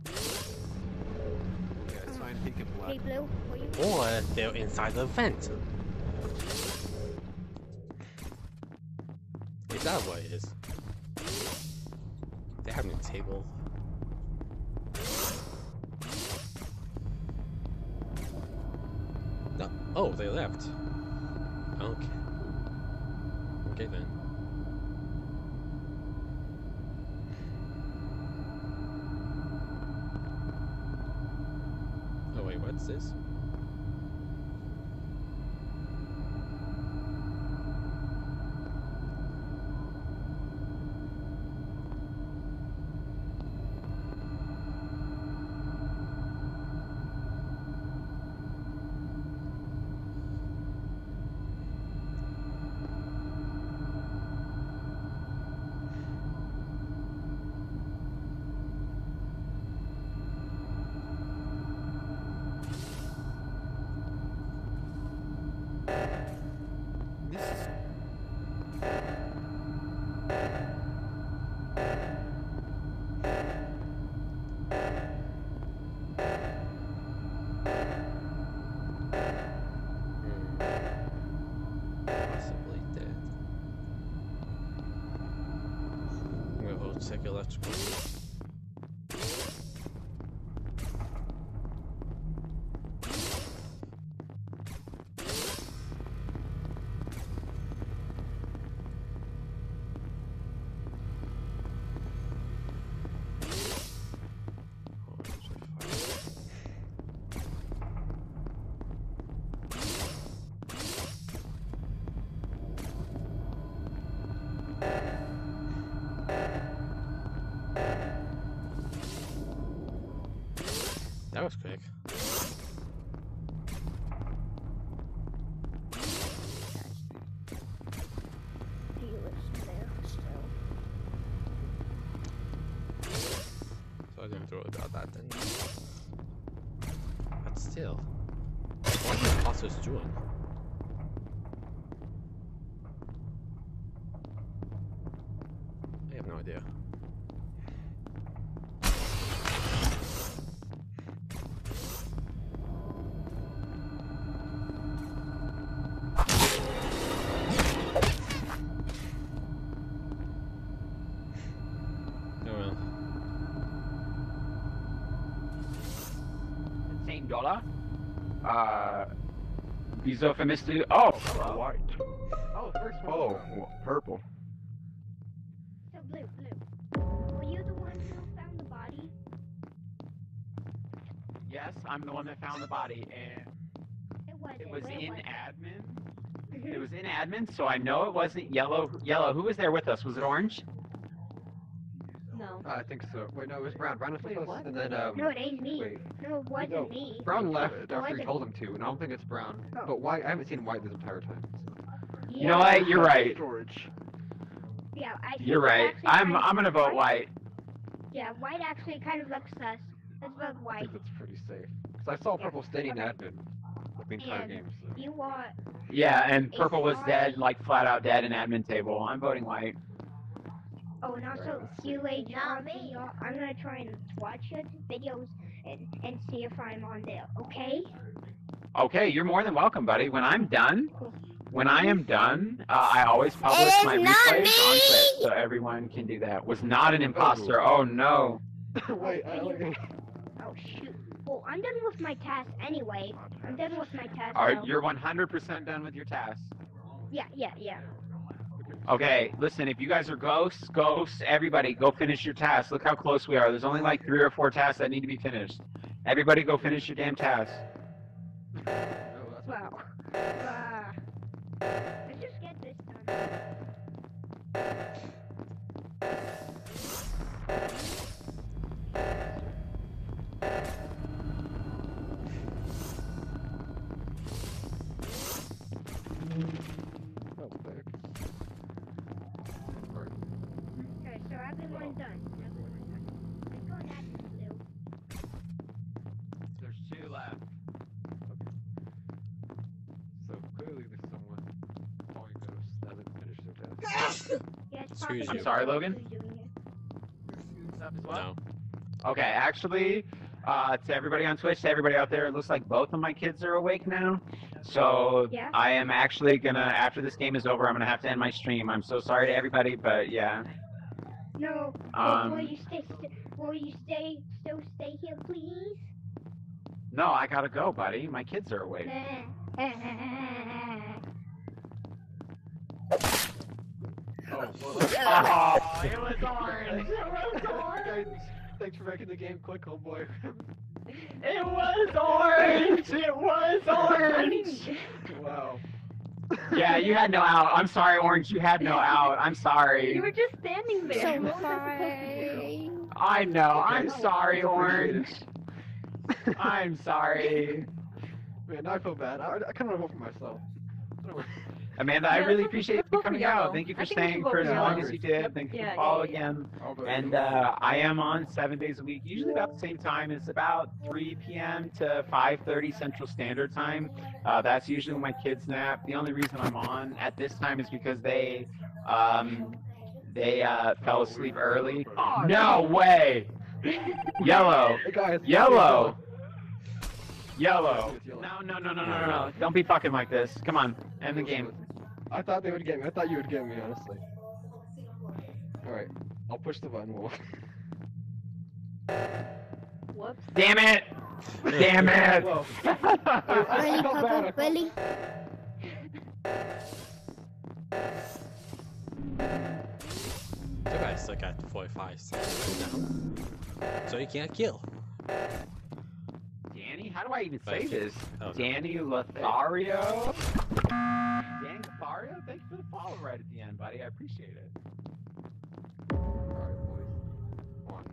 S7: Yeah, try and peek in
S9: Hey,
S7: black.
S9: Blue, were you?
S2: Or they're inside the vent. Is that what it is? They have a table. No. Oh, they left. Okay. Okay then. Oh
S9: still.
S2: What are the imposters doing?
S1: Bizo for Mr. Oh,
S10: White.
S1: oh, first
S10: Oh, wh- purple.
S9: So, Blue, Blue, were you the one who found the body?
S1: Yes, I'm the one that found the body, and
S9: It was.
S1: it was in
S9: was
S1: admin.
S9: Mhm.
S1: It was in admin, so I know it wasn't yellow. Yellow. Who was there with us? Was it orange?
S11: No.
S12: I think so. Wait, no, it was Brown. Brown was with
S11: Wait,
S12: us, and then um,
S9: No, it ain't me.
S12: wait,
S9: No, it wasn't
S12: No.
S9: me.
S12: Brown left
S9: It
S12: after we
S9: wasn't.
S12: told him to, and I don't think it's Brown.
S9: Oh.
S12: But White, I haven't seen White this entire time.
S1: You know what? You're right.
S10: Storage.
S9: Yeah, I think
S1: You're right. I'm I'm gonna vote white.
S9: Yeah, white actually kind of looks sus. Let's vote
S12: I
S9: white.
S12: think that's pretty safe. Because I saw Purple standing in admin the entire
S9: And
S12: game. So.
S9: You want?
S1: Yeah, and purple was dead, like flat out dead in admin table. I'm voting white.
S9: Oh, and also, QHRV, I'm gonna try and watch your videos and, and see if I'm on there, okay?
S1: Okay, you're more than welcome, buddy. When I'm done, when I am done, uh, I always publish
S9: It is
S1: my
S9: not
S1: replays on
S9: me!
S1: Twitch, so everyone can do that. Was not an imposter. Oh no.
S13: Wait, I, wait.
S9: Oh, shoot. Well, I'm done with my task anyway. I'm done with my task.
S1: Are
S9: now.
S1: you're 100% done with your task?
S9: Yeah, yeah, yeah.
S1: Okay, listen. If you guys are ghosts, ghosts, everybody, go finish your task. Look how close we are. There's only like three or four tasks that need to be finished. Everybody, go finish your damn task.
S9: Wow. Ah. Yeah,
S2: Excuse.
S1: I'm sorry, Logan?
S9: doing.
S2: No.
S1: Okay, actually, uh, to everybody on Twitch, to everybody out there, it looks like both of my kids are awake now. So
S9: Yeah?
S1: I am actually gonna, after this game is over, I'm gonna have to end my stream. I'm so sorry to everybody, but yeah.
S9: No.
S1: Um,
S9: will you stay? St- will you stay? Still stay here, please?
S1: No, I gotta go, buddy. My kids are awake.
S13: Oh,
S1: Oh, it was orange.
S13: Guys, Thanks for making the game quick, oh boy.
S1: It was orange. It was orange.
S13: wow.
S1: Yeah, you had no out. I'm sorry, Orange. You had no out. I'm sorry.
S11: You were just standing there.
S9: So
S11: what was I supposed to?
S1: I know. I'm sorry, Orange. I'm sorry.
S13: Man, I feel bad. I, I kind of vote for myself. I don't.
S1: Amanda, I really appreciate you coming out. Thank you for
S11: I think we should
S1: staying for
S11: for
S1: as
S11: yellow.
S1: long as you did.
S11: Yep.
S1: Thank you
S11: Yeah,
S1: for follow
S11: yeah, yeah,
S1: again. And uh, I am on seven days a week, usually about the same time. It's about 3 p.m. to 5:30 Central Standard Time. Uh, that's usually when my kids nap. The only reason I'm on at this time is because they um, they uh, fell asleep early. No way! Yellow,
S13: Hey guys.
S1: yellow, yellow. No, no, no, no, no, no, no! Don't be fucking like this. Come on, end the game.
S13: I thought they would get me. I thought you would get me, honestly. Alright. I'll push the button. We'll...
S11: Whoops.
S1: Damn it! Damn it!
S9: Really,
S13: felt bad, I
S9: Papa? Really?
S2: You guys still got 45 seconds now. So you can't kill.
S1: Danny, how do I even say
S2: Thank
S1: this?
S2: Oh, no.
S1: Danny Lothario. Danny Lothario, thank you for the follow right at the end, buddy. I appreciate it.
S13: Alright, boys. One.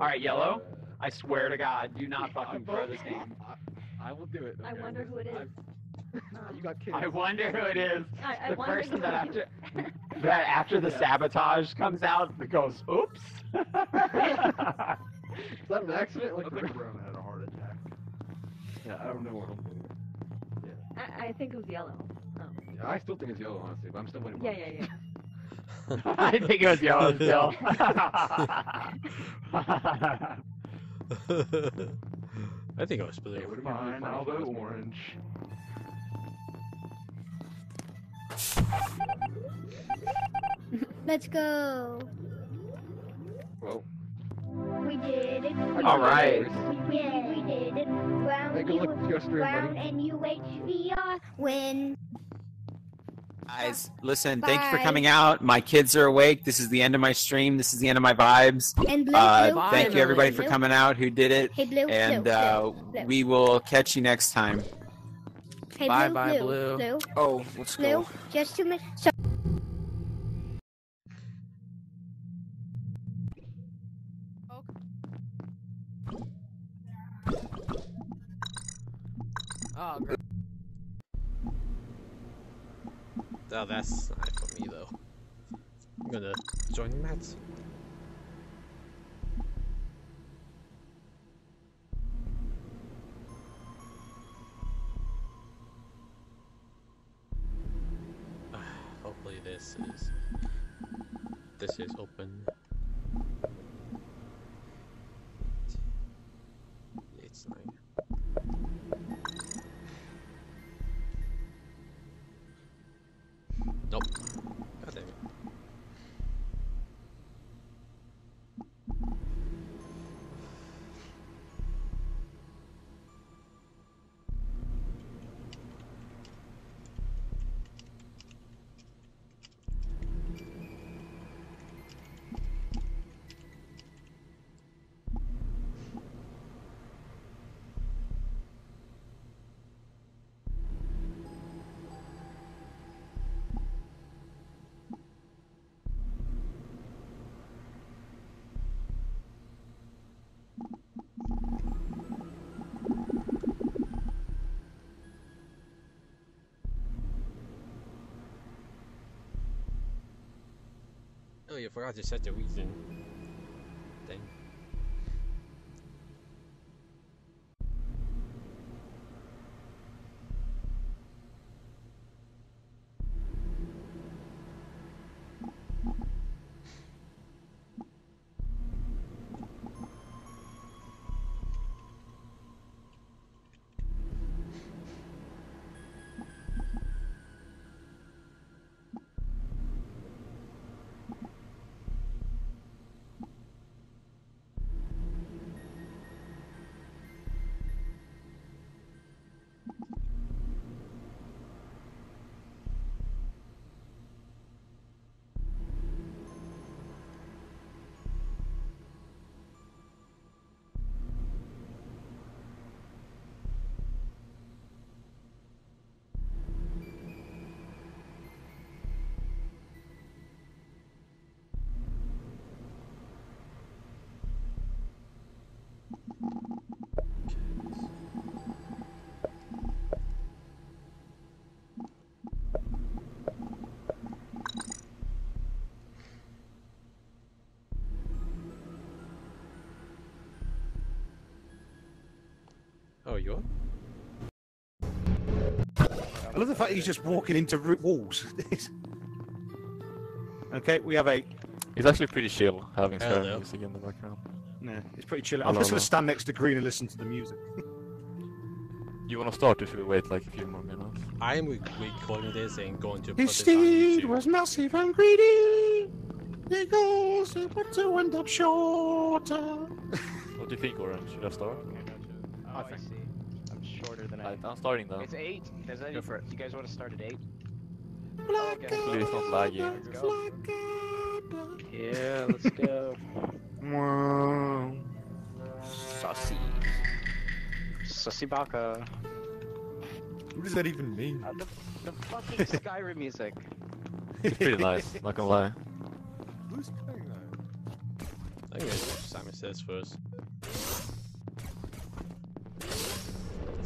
S1: All right, yellow. I swear to God, do not
S13: I
S1: fucking
S13: vote-
S1: throw this game.
S13: I, I will do it.
S11: I wonder who it is.
S13: I'm- you got kids.
S1: I wonder who it is.
S11: I, I
S1: The person that after that after the sabotage comes out that goes, oops.
S13: Is that an accident? Like,
S10: I think Brown had a heart attack.
S13: Yeah, I don't know what I'm doing.
S11: I, I think it was yellow. Oh.
S13: Yeah, I still think it's yellow, honestly, but I'm still waiting.
S11: Yeah, yeah, yeah.
S1: I think it was yellow still.
S2: I think it was blue.
S13: It would have been really
S10: I'll
S13: if it
S10: vote
S13: was
S10: orange.
S9: Let's go.
S13: Well,
S9: We did it. We
S1: All
S9: did it. We did it. Brown,
S13: hey, good luck
S9: U-
S13: your stream,
S9: Brown
S13: buddy.
S9: and UHVR win.
S1: Guys, listen, thank you for coming out. My kids are awake. This is the end of my stream. This is the end of my vibes.
S9: And blue,
S1: Uh,
S9: blue,
S1: thank
S9: blue,
S1: you everybody
S9: blue,
S1: for coming out who did it.
S9: Hey, blue,
S1: And
S9: blue,
S1: uh,
S9: blue, blue.
S1: we will catch you next time.
S9: Hey,
S10: Bye,
S9: blue,
S10: bye,
S9: blue,
S10: blue.
S9: blue,
S10: Oh, let's
S9: blue.
S10: go.
S9: Just two minutes. So
S14: Oh.
S2: Oh, that's not for me though. I'm gonna join Matt. Hopefully this is this is open. It's nine. Nope. Oh, you forgot to set the reason
S15: love the fact he's just walking into r- walls. okay, we have eight.
S16: He's actually pretty chill having scary
S2: Hello.
S16: music in the background.
S15: Yeah, it's pretty chill.
S16: I
S15: I'm just gonna stand next to Green and listen to the music.
S16: You wanna start if we wait like a few more minutes?
S2: I am re- recording this and going to put
S15: His
S2: this
S15: steed was massive and greedy. He goes but to end up shorter.
S16: What do you think, Orange? Should I start?
S17: Oh, I see. I'm
S16: starting though.
S17: It's eight. Does that?
S15: Go for it.
S17: You guys want to start at eight?
S16: Hopefully it's not laggy.
S17: Let's go. Yeah, let's go.
S15: Wow.
S17: Sussy. Sussy Baka.
S15: What does that even mean?
S17: Uh, the, the fucking Skyrim music.
S16: It's pretty nice, not gonna lie.
S2: Who's playing that? I think it's Simon Says first.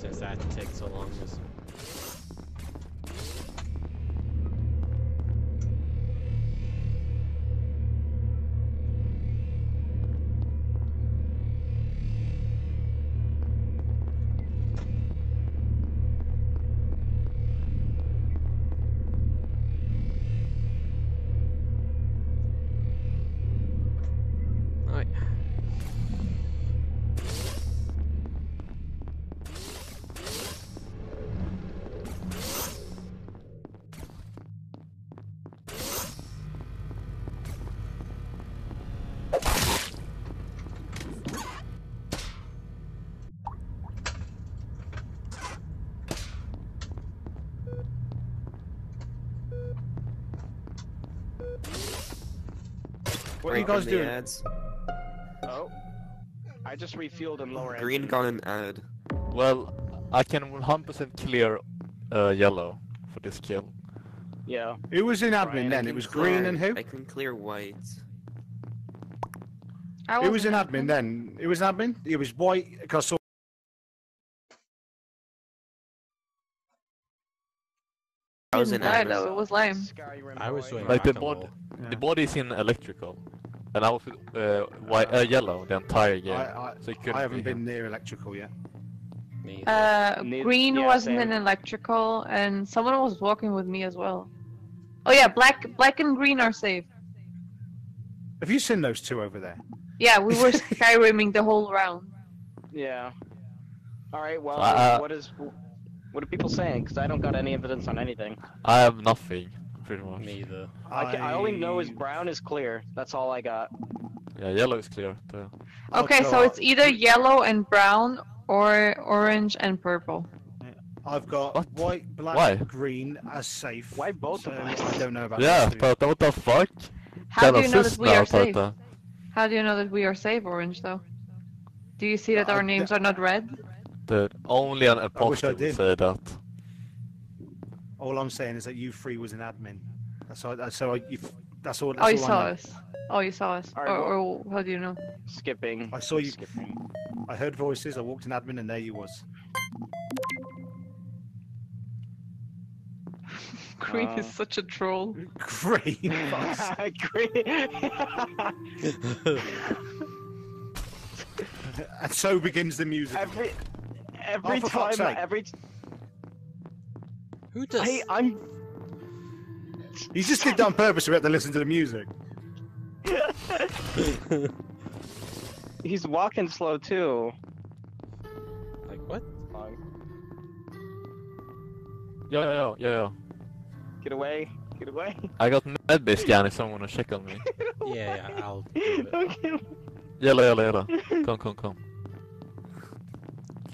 S2: Since that takes so long. Just...
S15: you guys doing?
S18: Ads.
S17: Oh. I just refueled in lower
S18: Green
S17: engine.
S18: got an ad.
S16: Well, I can 100% clear uh, yellow for this kill.
S17: Yeah.
S15: Who was in admin
S17: Brian,
S15: then? It was
S18: Clear-
S15: Green and who?
S18: I can clear white.
S15: It was in admin then? It was in admin? It was White, because I saw
S18: I was in
S19: die
S18: admin.
S19: though, it was lame.
S2: I was
S17: boy.
S2: doing
S16: Like the
S2: rock and
S16: bod, the body is in electrical, and I was uh, white, uh, yellow the entire game.
S15: I, I,
S16: so you couldn't
S15: I haven't been
S16: him.
S15: near electrical yet.
S19: Uh,
S17: Need-
S19: green
S17: yeah,
S19: wasn't
S17: same.
S19: in electrical, and someone was walking with me as well. Oh yeah, black, black and green are safe.
S15: Have you seen those two over there?
S8: Yeah, we were Skyriming the whole round.
S17: Yeah. All right. Well,
S16: Uh,
S17: what is what are people saying? Because I don't got any evidence on anything.
S16: I have nothing, pretty much.
S2: Me either.
S17: I, ca- I only know is brown is clear. That's all I got.
S16: Yeah, yellow is clear. too.
S8: Okay, so it's either yellow and brown or orange and purple.
S15: I've got white, black,
S16: Why?
S15: green as safe.
S17: Why both
S15: so
S17: of us?
S15: I don't know about
S16: Yeah,
S15: those two.
S16: but what the fuck?
S8: How do you know that we are
S16: now,
S8: safe?
S16: Tata.
S8: How do you know that we are safe, Orange, though? Do you see that our
S15: Uh,
S8: names are not red?
S16: Dude, only an
S15: wish I
S16: apostle would
S15: did.
S16: say that.
S15: All I'm saying is that you three was an admin. That's all. That's all. You, that's all. That's
S8: Oh, you
S15: all
S8: saw
S15: know.
S8: us. Oh, you saw us.
S17: Alright,
S8: or, or how do you know?
S17: Skipping.
S15: I saw you.
S17: Skipping.
S15: I heard voices. I walked in admin, and there you was.
S8: Green is
S17: Uh.
S8: such a troll.
S15: Green. boss. and so begins the music.
S17: every every
S15: Oh, for fuck's
S17: time, every. T-
S2: Who does?
S17: Hey, I'm.
S15: You just did that on purpose. so We had to listen to the music.
S17: He's walking slow too.
S2: Like what?
S16: Yo, yo, yo, yo, yo.
S17: Get away! Get away!
S16: I got medbay scan if someone wanna check on me.
S2: Yeah, yeah, I'll do it.
S17: Okay.
S16: Yellow, yellow, yellow. Come, come, come.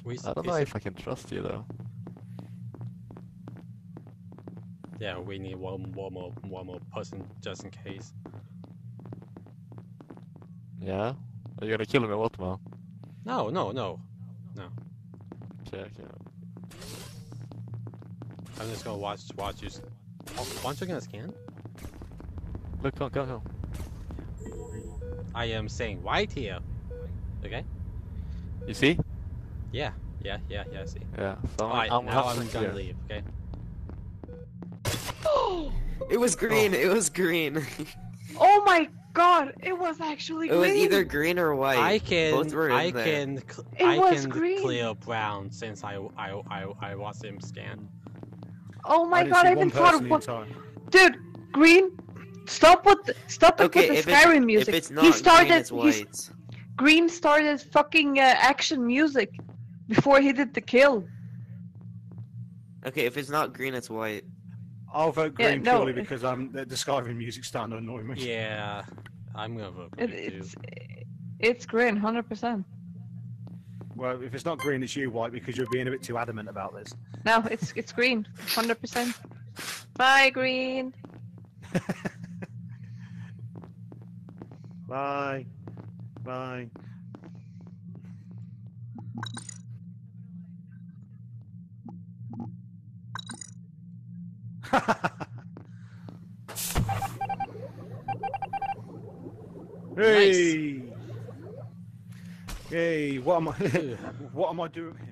S2: We,
S16: I don't know if I can trust you though.
S2: Yeah, we need one, one more, one more person just in case.
S16: Yeah? Are you gonna kill me or what, man?
S2: No, no, no, no.
S16: Okay, okay.
S2: I'm just gonna watch, watch you. s- Oh, aren't you gonna scan?
S16: Look, come, come, come.
S2: I am saying white here. Okay.
S16: You see?
S2: Yeah, yeah, yeah, yeah. I see.
S16: Yeah. So I'm,
S2: Alright,
S16: I'm
S2: now I'm gonna leave. Okay.
S18: It was green. It was green.
S8: Oh my god, it was actually
S18: it
S8: green.
S18: was either green or white.
S2: I can,
S18: Both were in
S2: I
S18: there.
S2: can, cl-
S8: It
S2: I
S8: was
S2: can
S8: green.
S2: clear brown since I, I, I, I watched him scan.
S8: Oh my
S15: I
S8: god, I
S15: one
S8: even thought
S15: person
S8: of what. Dude, green. Stop with the, stop
S18: Okay,
S8: with
S18: if
S8: the
S18: it's,
S8: Skyrim
S18: if
S8: music.
S18: it's
S8: he started.
S18: green, it's white.
S8: Green started fucking uh, action music before he did the kill.
S18: Okay, if it's not green, it's white.
S15: I'll vote
S8: Yeah,
S15: green
S8: no,
S15: purely
S8: it-
S15: because um, the, the Skyrim music's starting to annoy me.
S2: Yeah, I'm gonna vote
S8: It,
S2: green too.
S8: it's it's green, hundred percent.
S15: Well, if it's not green, it's you, white, because you're being a bit too adamant about this.
S8: No, it's it's green, hundred percent. Bye, green.
S15: Bye. Bye. Hey! Hey, what am I what am I doing?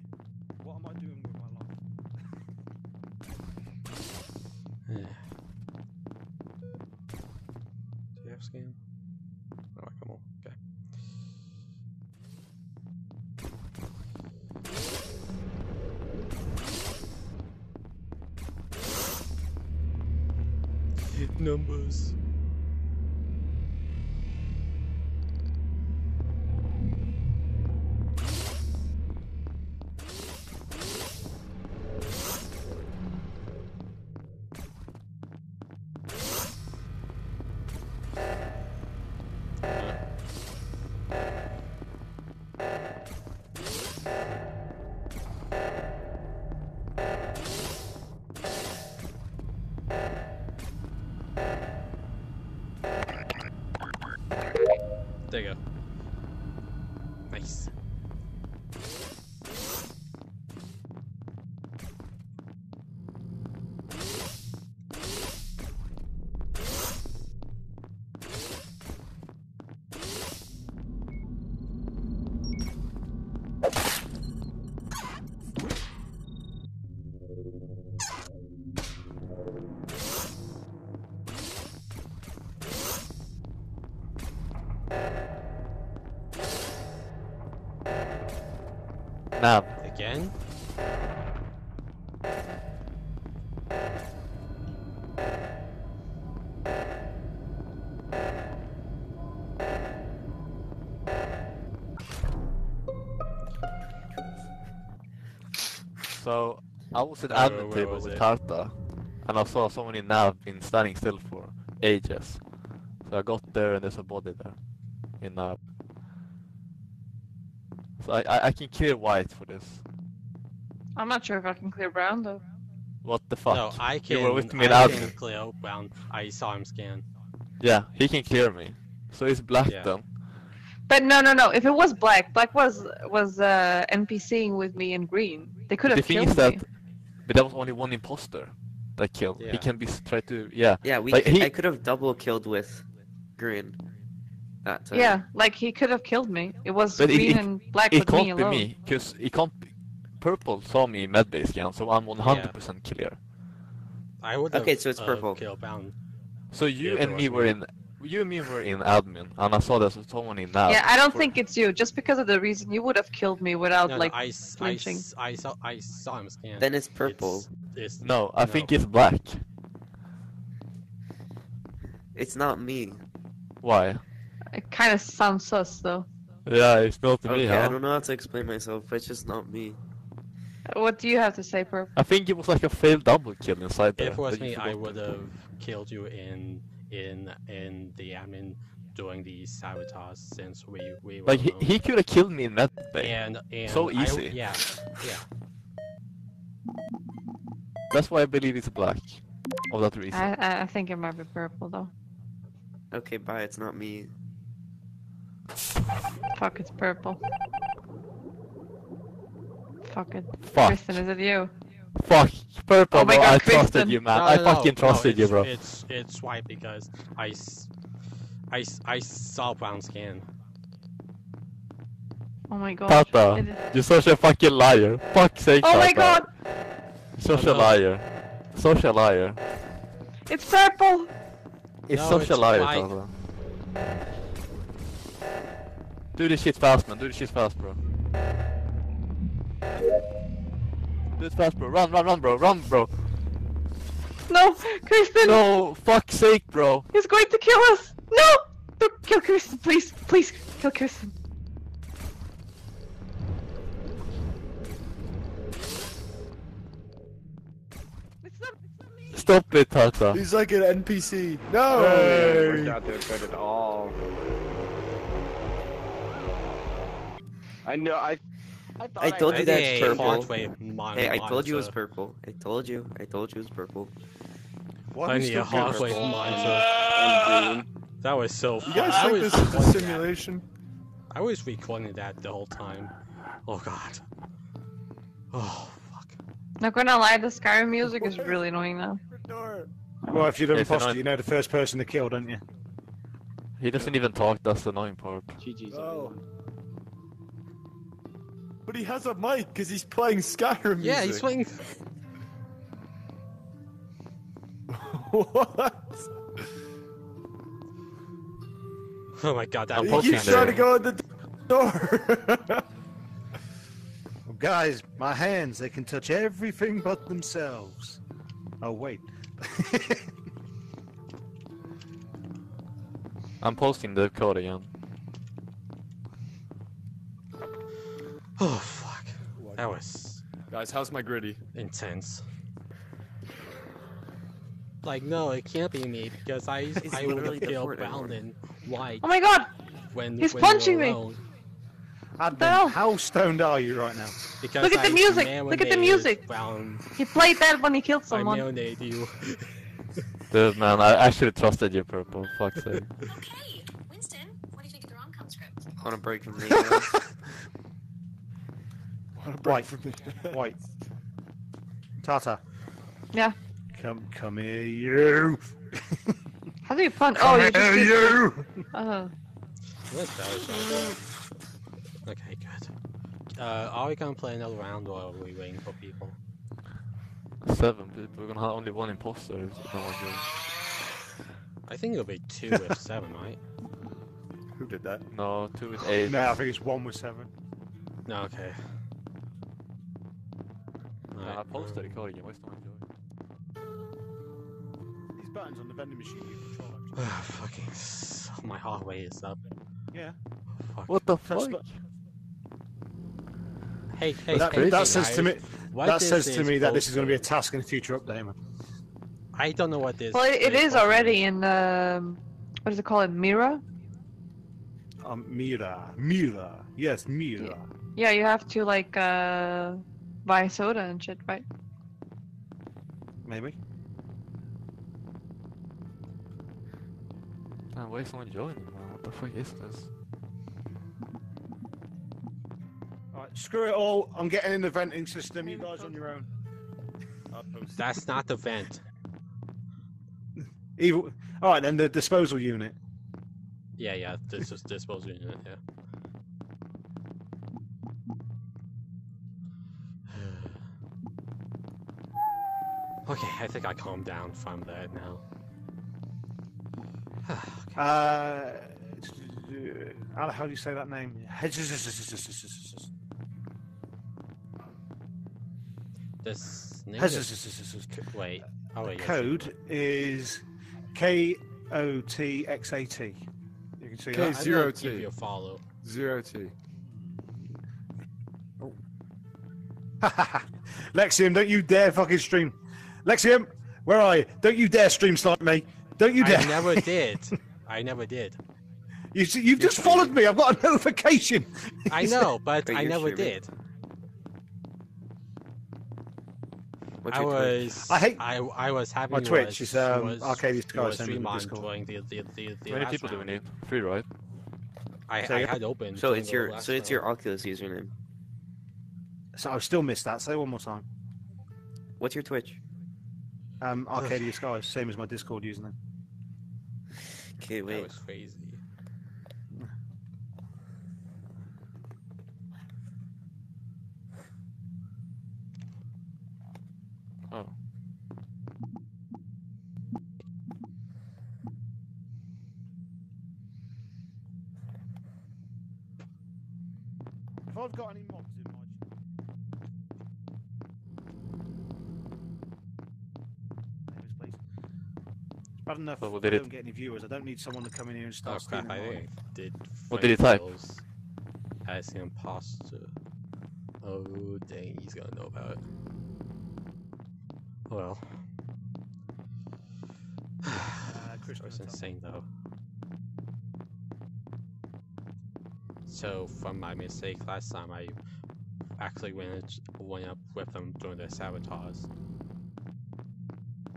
S16: up.
S2: Again?
S16: So, I was at admin table with Karta, and I saw someone in nav been standing still for ages. So I got there and there's a body there, in nav. So I, I, I can clear white for this.
S8: I'm not sure if I can clear brown though.
S16: What the fuck?
S2: No, I can.
S16: You were with me in
S2: I
S16: admin.
S2: can clear brown. I saw him scan.
S16: Yeah, he can clear me. So it's black
S2: Yeah.
S16: then.
S8: But no, no, no. If it was black, black was was uh, NPCing with me in green. They could have
S16: The
S8: have
S16: thing
S8: killed
S16: is that, but that was only one imposter that killed.
S18: Yeah.
S16: He can be s- try to yeah.
S18: Yeah, we.
S16: Like,
S18: could-
S16: he-
S18: I could have double killed with green. That time.
S8: Yeah, like he could have killed me. It was
S16: But
S8: green
S16: it,
S8: and black
S16: it
S8: with me
S16: can't be
S8: alone.
S16: me, because it can't be... Purple saw me in medbay scan, so I'm 100% clear.
S2: I would.
S18: Okay,
S2: have,
S18: so it's
S2: uh,
S18: purple.
S2: Killed brown.
S16: So you
S2: Yeah,
S16: and me were in... You and me were in admin, and I saw there's someone in nav.
S8: Yeah, I don't
S16: for-
S8: think it's you. Just because of the reason you would have killed me without
S2: No, no,
S8: like
S2: I, s- I,
S8: flinching.
S2: s- I saw. I saw him scan.
S18: Then it's purple.
S2: It's, it's,
S16: No, I think it's black.
S18: It's not me.
S16: Why?
S8: It kind of sounds sus though.
S16: Yeah, it's not me,
S18: Okay,
S16: huh?
S18: I don't know how to explain myself, it's just not me.
S8: What do you have to say, Purp?
S16: I think it was like a failed double kill inside there.
S2: If it was me, I would have killed you in in in the admin doing the sabotage since we we were
S16: Like, he, he could have killed me in medbay.
S2: and and
S16: So
S2: I-
S16: easy.
S2: yeah, yeah.
S16: That's why I believe it's black. Of that reason.
S8: I, I I think it might be purple though.
S18: Okay, bye. It's not me.
S8: Fuck, it's purple. Fuck it.
S16: Fuck.
S8: Kristen, is it you?
S16: Fuck, it's purple,
S8: Oh my
S16: bro.
S8: God,
S16: I trusted you, man.
S2: No,
S16: I
S2: no, no,
S16: fucking
S2: no,
S16: trusted you, bro.
S2: It's it's white because I, I, I saw brown skin.
S8: Oh my god.
S16: Tata,
S8: It is-
S16: you're such a fucking liar. Fuck sake,
S8: Oh my
S16: Tata.
S8: god!
S16: Such
S2: Oh
S16: a liar. Such a liar.
S8: It's purple!
S16: It's
S2: No,
S16: such a liar,
S2: white.
S16: Tata. Do this shit fast, man. Do this shit fast, bro. Do it fast, bro. Run, run, run, bro. Run, bro.
S8: No! Kristen!
S16: No, fuck's sake, bro.
S8: He's going to kill us! No! Don't kill Kristen, please! Please, kill Kristen. It's not, it's not me!
S16: Stop it, Tata.
S5: He's like an NPC. No.
S17: Worked out there good at all. I know. I. I,
S18: I told you
S2: I
S18: that's
S2: think a
S18: purple.
S2: Heartway mon-
S18: Hey, I told you it was purple. I told you. I told you it was purple.
S5: Why
S2: I
S5: are we
S2: need a
S5: still doing
S2: halfway
S5: purple?
S2: monitor. That was so
S5: You
S2: fun.
S5: guys
S2: I
S5: think
S2: was
S5: this is a
S2: recording that.
S5: simulation?
S2: I was recording that the whole time. Oh god. Oh fuck.
S8: Not gonna lie, the Skyrim music is really annoying now.
S15: Well, if you're the
S16: It's
S15: imposter, you know the first person to kill, don't you?
S16: He doesn't even talk, that's the annoying part.
S17: GG's.
S5: Oh. But he has a mic because he's playing Skyrim
S2: Yeah, he's
S5: music.
S2: playing.
S5: what?
S2: Oh my god, that
S16: I'm
S5: He
S16: posting
S5: keeps
S16: there.
S5: trying to go in the door.
S15: Well, guys, my hands, they can touch everything but themselves. Oh, wait.
S16: I'm posting the code again.
S2: Oh fuck. That was
S4: Guys, how's my gritty?
S2: intense. Like no, it can't be me because I
S18: It's
S2: I would
S18: literally
S2: have
S18: the
S2: killed
S18: Fortnite
S2: brown
S18: one.
S2: and white
S8: Oh my god!
S2: when
S8: He's
S2: when we were
S8: punching me.
S2: alone.
S15: Admin,
S8: hell?
S15: how stoned are you right now?
S2: Because
S8: Look at the
S2: I
S8: music, look at the
S2: marinated
S8: music.
S2: Brown,
S8: He played that when he killed
S2: I
S8: someone.
S2: marinated you.
S16: Dude, man, I should have trusted you, Purple. Fuck's sake.
S19: Okay, Winston, what do you think of the rom-com script?
S18: On a break from the.
S15: Right. Wait. Tata.
S8: Yeah.
S15: Come, come here, you.
S8: How do you punch? Oh,
S15: Come
S8: you just
S15: here,
S8: do-
S15: you.
S8: Oh.
S2: What's that? Okay, good. Uh, are we gonna play another round or are we waiting for people?
S16: Seven people. We're gonna have only one imposter. if no one goes.
S2: I think it'll be two with seven, right?
S15: Who did that?
S16: No, two with eight.
S15: No, I think it's one with seven.
S2: No, okay.
S16: Nah, I
S2: Alright,
S16: posted the
S2: um,
S16: code again. Where's no?
S15: These buttons on the vending machine you control. actually.
S2: Fucking. s- My heart rate is up.
S15: Yeah.
S2: Fuck.
S16: What the
S15: Press
S16: fuck?
S15: bu-
S2: Hey, hey,
S15: that,
S2: hey,
S15: that
S2: hey,
S15: says to
S2: guys.
S15: me.
S2: What
S15: that
S2: is
S15: says to me that this is going to be a
S2: poster?
S15: task in a future update, man.
S2: I don't know what this.
S8: Well, it, it
S2: this
S8: already in um, what is it called? Mira.
S15: Um, Mira, Mira, yes, Mira.
S8: Yeah, you have to like uh, buy soda and shit, right?
S15: Maybe.
S16: Man, why is someone joining? Man? What the fuck is this?
S15: Alright, screw it all. I'm getting in the venting system. You guys on your own.
S2: That's not the vent.
S15: Either. All right, then the disposal unit.
S2: Yeah, yeah. This is disposal unit. Yeah. Okay, I think I calmed down from that now.
S15: Uh, how do you say that name?
S2: This name is... Wait. Oh, wait. yes,
S15: Code is K O T X A T. You can see
S2: K
S15: that.
S2: zero T. Give you a follow.
S4: Zero T.
S15: Lexiam, don't you dare fucking stream. Lexiam, where are you? Don't you dare stream snipe me. Don't you dare.
S2: I never did. I never did.
S15: You, see- you've just followed me. I've got a notification.
S2: I know, but
S18: Wait,
S2: I never
S18: streaming?
S2: did. I was.
S15: I hate-
S2: I, I was having.
S15: My Twitch
S2: was,
S15: is, um,
S2: was,
S15: Arcadius Sky,
S2: was
S15: same with
S2: stream on
S15: Discord.
S2: during the the the, the
S16: How many people do we
S2: round.
S16: Three, right?
S2: I,
S15: Say
S2: I had open.
S18: So it's your so it's your. Oculus username.
S15: So I've still missed that. Say it one more time.
S18: What's your Twitch?
S15: Um, Arcadia Skies, same as my Discord username.
S18: Okay,
S2: That
S18: wait.
S2: was crazy.
S15: Bad enough
S16: Well,
S15: I
S16: did it-
S15: don't get any viewers. I don't need someone to come in here and
S2: Oh
S15: start
S2: crap!
S15: stealing
S2: I think I did.
S16: What did he type?
S2: Frankels As an imposter. Oh dang! He's gonna know about it. Well.
S15: Uh, Chris
S2: That was insane though. So from my mistake last time, I actually went went up with them during the sabotage.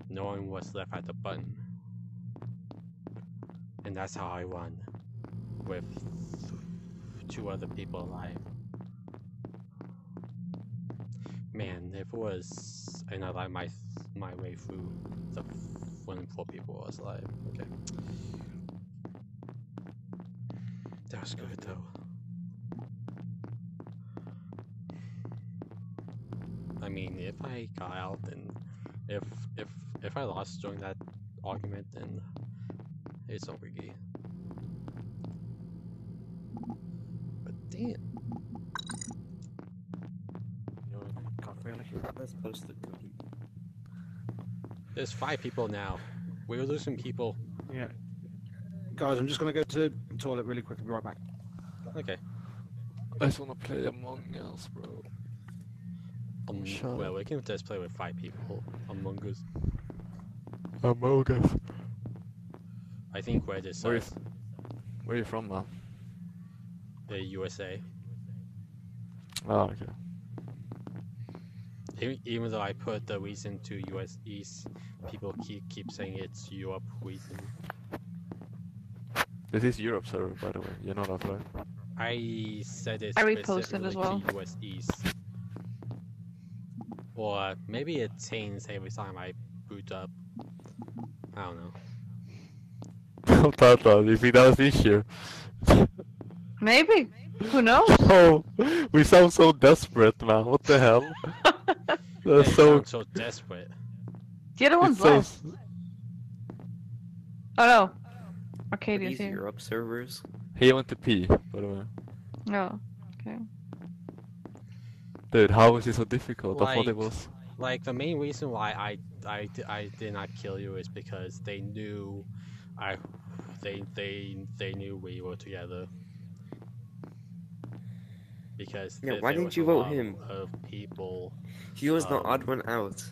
S2: No one was left at the button, and that's how I won, with two other people alive. Man, if it was, and I like my my way through the when four people was alive. Okay. That was good though. I mean, if I got out, then if if if I lost during that argument, then it's over. Gay. But damn.
S15: God, really?
S18: Let's post the cookie.
S2: There's five people now. We're losing people.
S15: Yeah. Guys, I'm just going to go to the toilet really quick. I'll be right back.
S2: Okay.
S16: I just wanna play Among Us, bro.
S2: Um,
S16: sure.
S2: well,
S16: up.
S2: we can just play with five people among us.
S16: Among Us.
S2: I think where this
S16: Where you,
S2: uh,
S16: where are you from, man?
S2: the USA.
S16: Oh, okay.
S2: Even, even though I put the reason to US East, people keep keep saying it's Europe reason.
S16: This is Europe server, by the way. You know that, right?
S2: I said it
S8: I reposted as well.
S2: to US East. Or maybe it changes every time I boot up. I don't know.
S16: Tata, you think that was the issue?
S8: Maybe. Who knows?
S16: Oh, we sound so desperate, man. What the hell? That's
S2: They
S16: so.
S2: sound so desperate.
S8: The other one's
S16: it's so
S8: left. Oh no. Arcadia's
S18: These
S8: here.
S18: Europe servers.
S16: He went to pee, by the way.
S8: No. Okay.
S16: Dude, how is it so difficult? I thought it
S2: Like-
S16: was.
S2: Like the main reason why I I, I did not kill you is because they knew I they they they knew we were together. because
S18: Yeah,
S2: there-
S18: why didn't
S2: was
S18: you
S2: a
S18: vote
S2: lot
S18: him?
S2: Of people.
S18: He was the
S2: um,
S18: odd one out.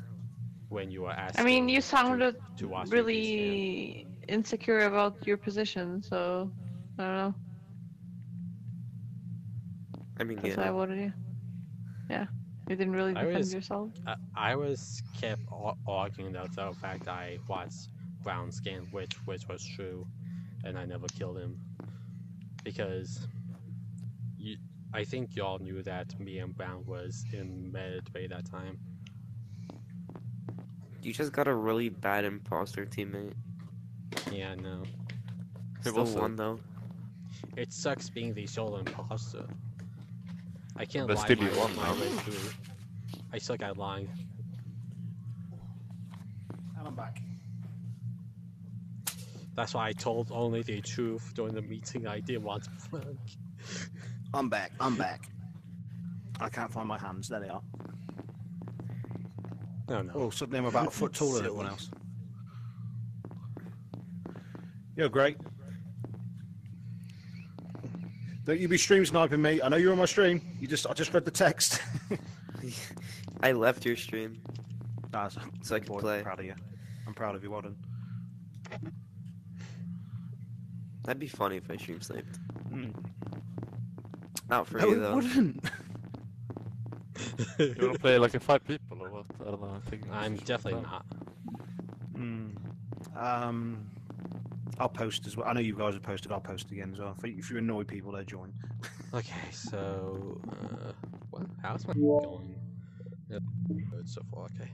S2: When you were asked,
S8: I mean, you sounded
S2: to watch
S8: really insecure about your position, so I don't know.
S18: I mean,
S8: That's why I voted you. Yeah, you didn't really
S2: I
S8: defend
S2: was,
S8: yourself.
S2: I, I was kept arguing that the fact that I watched Brown skin, which which was true, and I never killed him because you. I think y'all knew that me and Brown was in Medbay that time.
S18: You just got a really bad imposter teammate.
S2: Yeah, no.
S18: Still
S16: was it?
S18: won though.
S2: It sucks being the solo imposter. I can't
S16: But
S2: lie
S16: still
S2: my,
S16: you won
S2: my way through. I suck at lying.
S15: And I'm back.
S2: That's why I told only the truth during the meeting. I didn't want to flank.
S15: I'm back. I'm back. I can't find my hands. There they are.
S2: No, no.
S15: Oh, suddenly I'm about a foot taller than everyone else. You're great. Don't you be stream sniping me. I know you're on my stream. You just I just read the text.
S18: I left your stream.
S15: That's
S18: So I could
S15: boy,
S18: play.
S15: I'm proud of you. I'm proud of you, well done.
S18: That'd be funny if I stream sniped.
S15: Mm.
S18: Not for
S15: No,
S18: you
S15: it
S18: though.
S15: wouldn't.
S16: You wanna play like a five people or what? I don't know. I think
S2: I'm definitely not.
S15: Mm. Um, I'll post as well. I know you guys have posted. I'll post again as well. If, if you annoy people, they join.
S2: Okay, so uh, what? How's my going? Yep, good so far. Okay.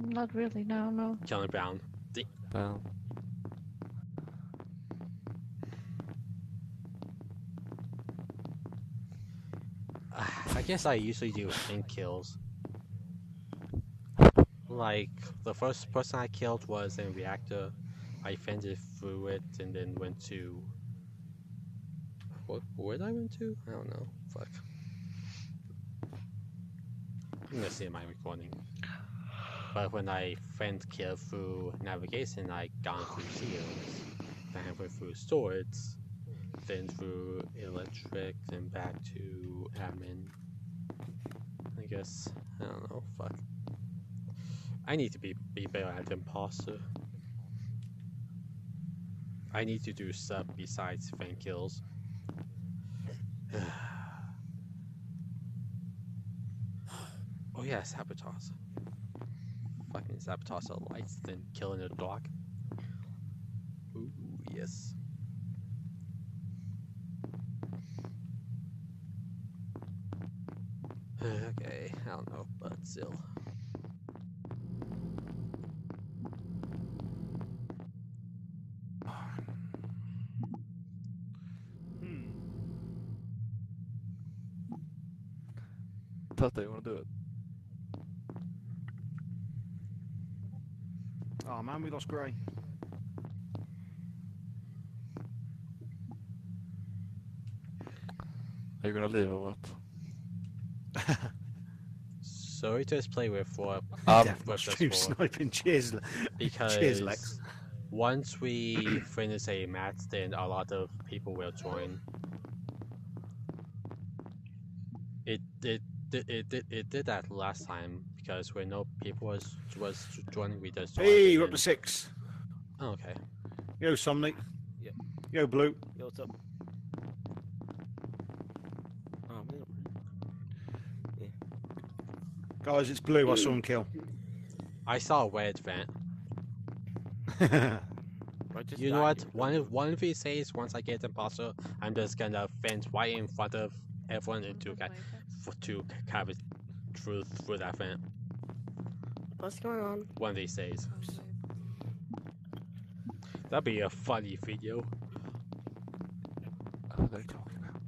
S8: Not really. No, no.
S2: Kelly Brown. D-
S16: Down.
S2: I guess I usually do think kills. Like the first person I killed was in reactor. I fended through it and then went to. What? Where did I went to? I don't know. Fuck. I'm gonna see my recording. But when I fend kill through navigation, I gone through seals, then I went through storage, then through electric, then back to admin. I guess I don't know. Fuck. I need to be be better at imposter. I need to do stuff besides fan kills. oh yeah, sabotage. Fucking sabotage the lights, then killing a dog. Ooh yes. Okay, I don't know, but still.
S16: Tata, you wanna do it?
S15: Man, we lost Gray.
S16: Are you gonna leave or what?
S2: Sorry to just play with for
S16: Um,
S2: with
S15: stream sniping. Cheers,
S2: because
S15: cheers, Lex.
S2: once we finish a match, then a lot of people will join. It it it it did it did that last time because when no people was was joining, we just joined
S15: Hey,
S2: and
S15: we're up to six.
S2: Oh, okay.
S15: Yo, Somni.
S20: Yeah.
S15: Yo, Blue.
S20: Yo, what's up?
S18: Oh man.
S15: Guys, it's Blue. I saw him kill.
S2: I saw a red vent. You know what? One of one of these days, once I get imposter, I'm just gonna vent right in front of everyone and to ca- for to carry through through that vent.
S18: What's going on?
S2: One of these days. Oh, That'd be a funny video.
S16: What are they talking about?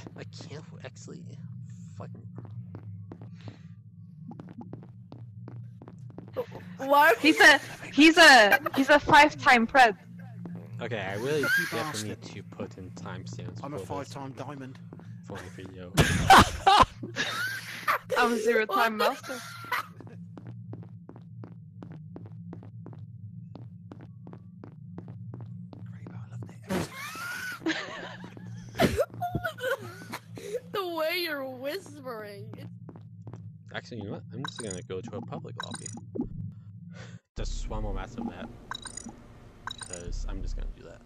S2: I can't actually fucking.
S8: What? He's a he's a he's a five-time pred.
S2: Okay, I really
S15: You
S2: definitely need to put in timestamps.
S15: I'm a five-time diamond.
S2: for my video.
S8: I'm zero time master.
S20: the way you're whispering.
S2: Actually, you know what? I'm just gonna go to a public lobby. Just swamp a massive map. Because I'm just gonna do that.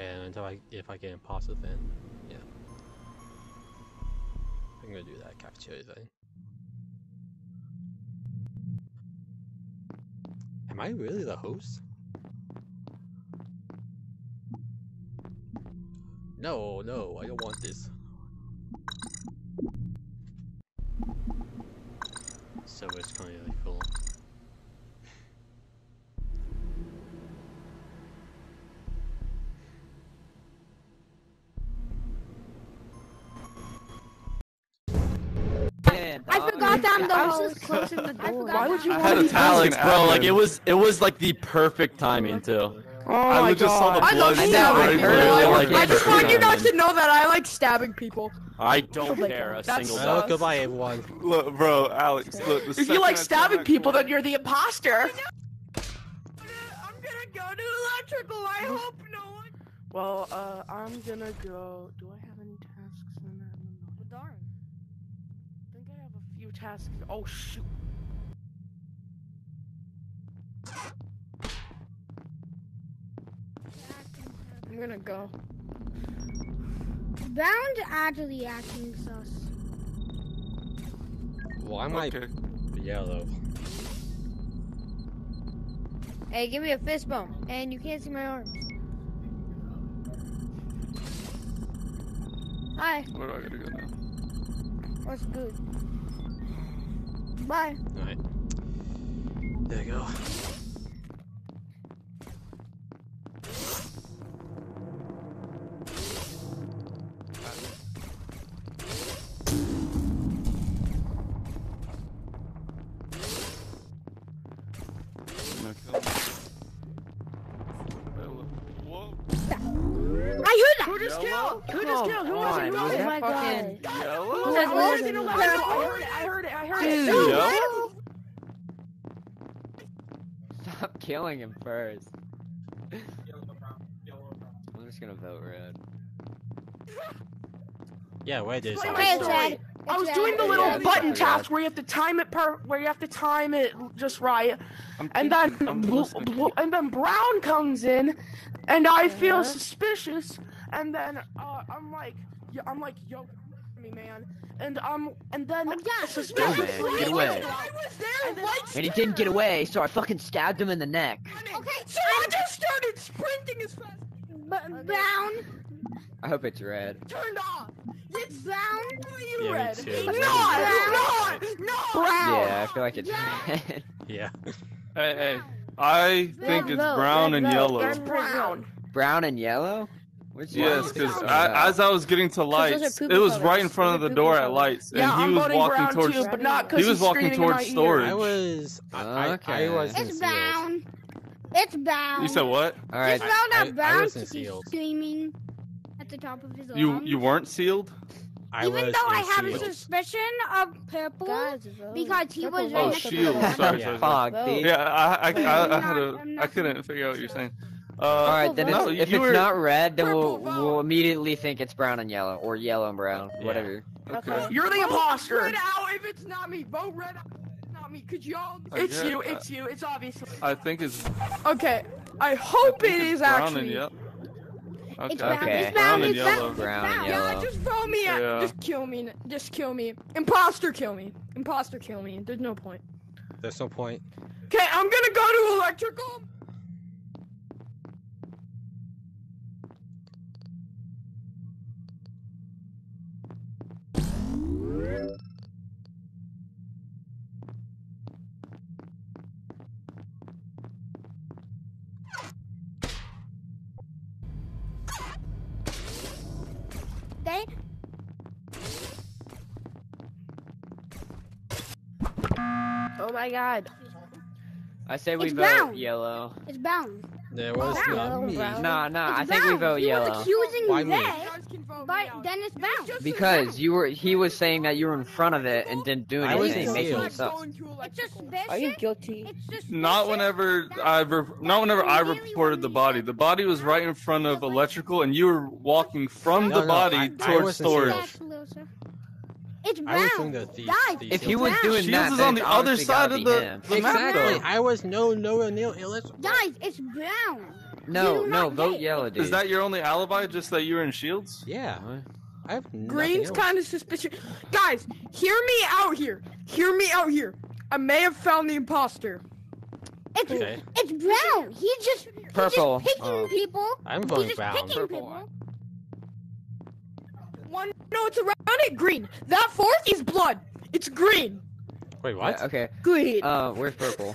S2: And until I, if I get imposter, then yeah, I'm gonna do that cafeteria thing. Am I really the host? No, no, I don't want this. So it's kind of like full.
S7: I
S20: was just closing the door.
S7: Why would you
S21: I
S7: want
S21: had
S7: to
S21: a
S7: be
S21: bro. Like it was, it was like the perfect timing too.
S20: Oh
S21: I
S20: my
S21: just saw the
S20: god. I
S21: blood
S20: love stabbing people.
S21: there,
S20: I,
S21: like,
S20: I just want you guys to know that I like stabbing people.
S21: I don't
S20: Oh my
S21: care
S20: God,
S21: a
S20: that's
S21: single
S20: sus.
S21: bit.
S2: goodbye, everyone.
S21: Look, bro, Alex. Look, the
S20: If you like stabbing people, then you're the imposter.
S7: I'm gonna go to electrical. I hope no one.
S20: Well, uh, I'm gonna go. Do I have any tasks in there? Well, darn. I think I have a few tasks. Oh shoot. I'm gonna go.
S7: Bound to actually acting sus.
S2: Why am I yellow?
S7: Hey, give me a fist bump, and you can't see my arms. Hi,
S21: Where do I gotta go now?
S7: what's good? Bye.
S2: Alright. There you go.
S22: Stop killing him first. I'm just gonna vote red.
S2: Yeah, where did
S20: Hey, it's I was doing the little
S22: Yeah,
S20: button task where you have to time it per, where you have to time it just right, and then bl- bl- and then Brown comes in, and I feel suspicious, and then uh, I'm like, I'm like, yo, me man, and um, and then
S22: Yo,
S20: suspicious.
S22: man, get away. And he didn't get away, so I fucking stabbed him in the neck.
S7: Okay,
S20: So I just started sprinting as fast.
S7: B- brown
S22: I hope it's red.
S20: Turned off.
S7: It's brown.
S20: You
S22: Yeah, me
S20: red.
S22: too.
S20: No,
S22: Red is
S20: no, no. Brown.
S4: Yeah,
S22: I feel like it's red.
S2: Yeah.
S21: Hey, hey. I think it's
S22: vote,
S21: brown
S22: red
S21: and
S22: vote,
S21: yellow.
S22: red
S20: Brown.
S22: Brown and yellow? Which
S21: Yes,
S22: one?
S21: because as I was getting to
S22: those
S21: lights, it was
S22: colors.
S21: right in front of the door
S22: poopy
S21: at lights,
S20: Yeah,
S21: and
S20: I'm
S21: he was walking towards.
S20: too, but not 'cause
S21: he was walking towards
S20: my ear.
S21: storage.
S2: I was. I, I, I
S22: Okay.
S2: wasn't
S7: It's bound. It's bound.
S21: You said what?
S22: All
S7: Just
S22: right.
S7: found
S2: I- I
S7: brown
S2: wasn't sealed.
S7: screaming at the top of his
S21: You
S7: lungs.
S21: you weren't sealed.
S2: I
S7: Even
S2: was
S7: though I
S2: in
S7: have a suspicion of purple because he was
S21: Oh,
S7: right next to
S21: shield.
S7: the
S21: Sorry, sorry,
S2: Yeah.
S21: sorry.
S22: Fuck.
S21: Yeah, I I, I, I had a
S7: I'm
S21: I
S7: not-
S21: couldn't figure out what you're saying. Uh,
S22: All right, then
S21: no,
S22: it's, if
S21: you
S22: it's
S21: were,
S22: not red, then we'll we'll immediately think it's brown and yellow, or yellow and brown, whatever.
S21: Okay.
S20: You're the imposter. Red out if it's not me. Vote red out. It's not me. Could y'all? It's
S21: get
S20: you.
S21: that.
S20: It's you. It's obviously.
S21: I think it's
S20: Okay. I hope it is
S21: brown
S20: actually.
S21: and yellow. Okay.
S7: It's brown.
S22: Okay.
S7: It's brown.
S21: Brown and
S7: It's
S21: yellow.
S22: Brown and
S20: Yeah, just throw me at.
S21: Yeah.
S20: Just kill me. Just kill me. Imposter kill me. Imposter kill me. There's no point.
S2: There's no point.
S20: Okay, I'm gonna go to electrical. God.
S22: I say we
S7: It's
S22: vote
S7: brown.
S22: yellow.
S7: It's brown.
S2: There was
S7: Brown.
S2: not me.
S22: Nah, nah, I
S7: It's
S22: think we vote
S7: He was
S22: yellow.
S7: accusing
S2: Why me?
S7: red. but then it's bound.
S22: Because you were, he was saying that you were in front of it and didn't do anything,
S2: I was
S22: anything, making
S2: sealed.
S22: it suck.
S7: It's.
S9: Are you guilty?
S7: It's just
S23: Not whenever I re- not whenever I reported the body. The body was right in front of electrical, and you were walking from
S2: No,
S23: the body
S2: I- I
S23: towards
S2: wasn't
S23: storage.
S7: Exclusive. It's
S2: I was
S7: brown.
S2: doing the, the,
S7: Guys,
S2: the
S22: If he was doing
S23: Shields
S22: that,
S23: is
S22: then
S23: on the other side of
S22: be
S23: the-
S22: him.
S23: the map,
S2: Exactly.
S23: though.
S2: I was no nowhere near electrical.
S7: Guys, it's brown.
S22: No, no, vote
S7: hate.
S22: yellow, dude.
S23: Is that your only alibi? Just that you were in Shields?
S2: Yeah. I have nothing
S20: Green's kind of suspicious. Guys, hear me out here. Hear me out here. I may have found the imposter.
S7: It's
S2: Okay.
S7: it's brown. He's just
S22: Purple.
S7: He's just picking
S22: Oh.
S7: people.
S2: I'm
S7: He's
S2: voting
S7: just
S2: brown.
S7: picking
S2: Purple.
S7: people.
S20: One, no, it's around it. Green. That fourth is blood. It's green.
S2: Wait, what?
S22: Yeah, okay.
S20: Green.
S22: Uh, where's purple?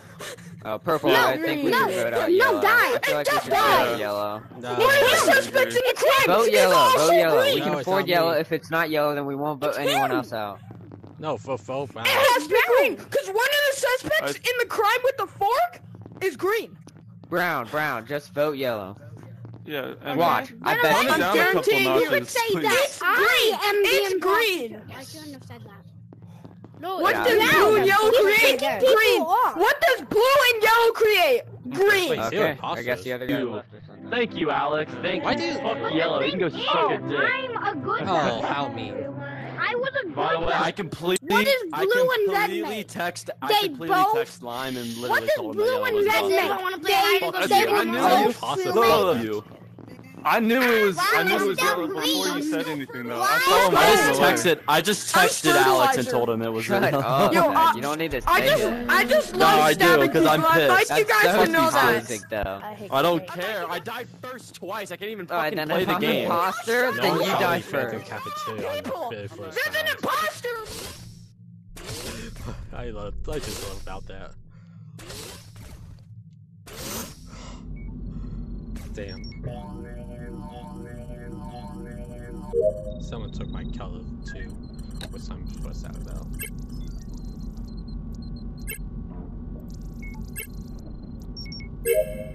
S22: Uh, purple.
S7: No,
S22: I think we
S7: no,
S22: should vote out
S7: no,
S22: yellow.
S7: guys,
S22: I feel like we should
S7: guys.
S22: vote out yellow.
S2: No.
S20: One of the suspects in the crime
S22: Vote
S20: is
S22: yellow. Vote yellow.
S20: green.
S22: We can
S2: it's
S22: afford yellow.
S2: me.
S22: If it's not yellow, then we won't vote
S20: It's
S22: anyone
S20: him.
S22: else out.
S2: No, for vote brown.
S20: It has to be green because one of the suspects in the crime with the fork is green.
S22: Brown, brown. Just vote yellow.
S23: Yeah. And
S22: Watch. I bet
S23: Tone it
S22: you.
S23: down a couple
S20: guaranteeing you
S7: would say
S23: please.
S7: that
S20: It's
S7: I
S20: green.
S7: am
S20: It's
S7: imposter.
S20: green.
S7: I shouldn't have said that. No,
S20: What
S22: Yeah.
S20: does
S22: Yeah.
S20: blue and yellow create? Green.
S7: off.
S20: What does blue and yellow create? Green.
S2: Wait,
S22: Okay. I guess the other guy left or something.
S21: Thank you, Alex. Thank
S2: Why
S21: you.
S2: did-
S21: Fuck yellow. You can go suck a oh, dick.
S7: I'm a good
S2: Oh,
S7: guy.
S2: how mean.
S7: I was a
S21: By the way. I completely,
S7: What is
S21: I
S7: blue and red
S21: completely
S7: make?
S21: text, I
S7: They
S21: completely
S7: both-
S21: text Lime and
S7: What
S21: literally
S7: does
S21: told him
S7: blue
S21: that yellow
S7: and red
S21: dumb.
S7: make? I want to play hide and
S21: Fuck
S7: go
S21: you.
S7: seek.
S21: I
S7: They
S21: knew
S7: both
S23: I knew it was. I knew it was
S7: Why
S23: yellow
S7: was
S23: before you said anything, though. I saw him
S21: I just texted, I just texted Alex and told him it was
S22: Shut up,
S20: Yo, uh,
S22: You don't need to
S20: I just,
S22: it.
S20: I just
S21: No,
S20: love
S21: I do,
S20: stabbing
S21: 'cause I'm
S20: people. I'd like
S21: pissed.
S20: you guys to know that.
S22: toxic, though.
S21: I don't care. I died first twice. I can't even
S22: Alright,
S21: fucking
S22: then
S21: play
S22: if
S21: the
S22: I'm
S21: game.
S22: imposter,
S2: No
S22: then you die
S2: went to the
S22: first.
S2: cafeteria on the
S20: People, there's an imposter.
S2: I love. I just love about that. Damn. Someone took my color too. I'm supposed to out about? Well,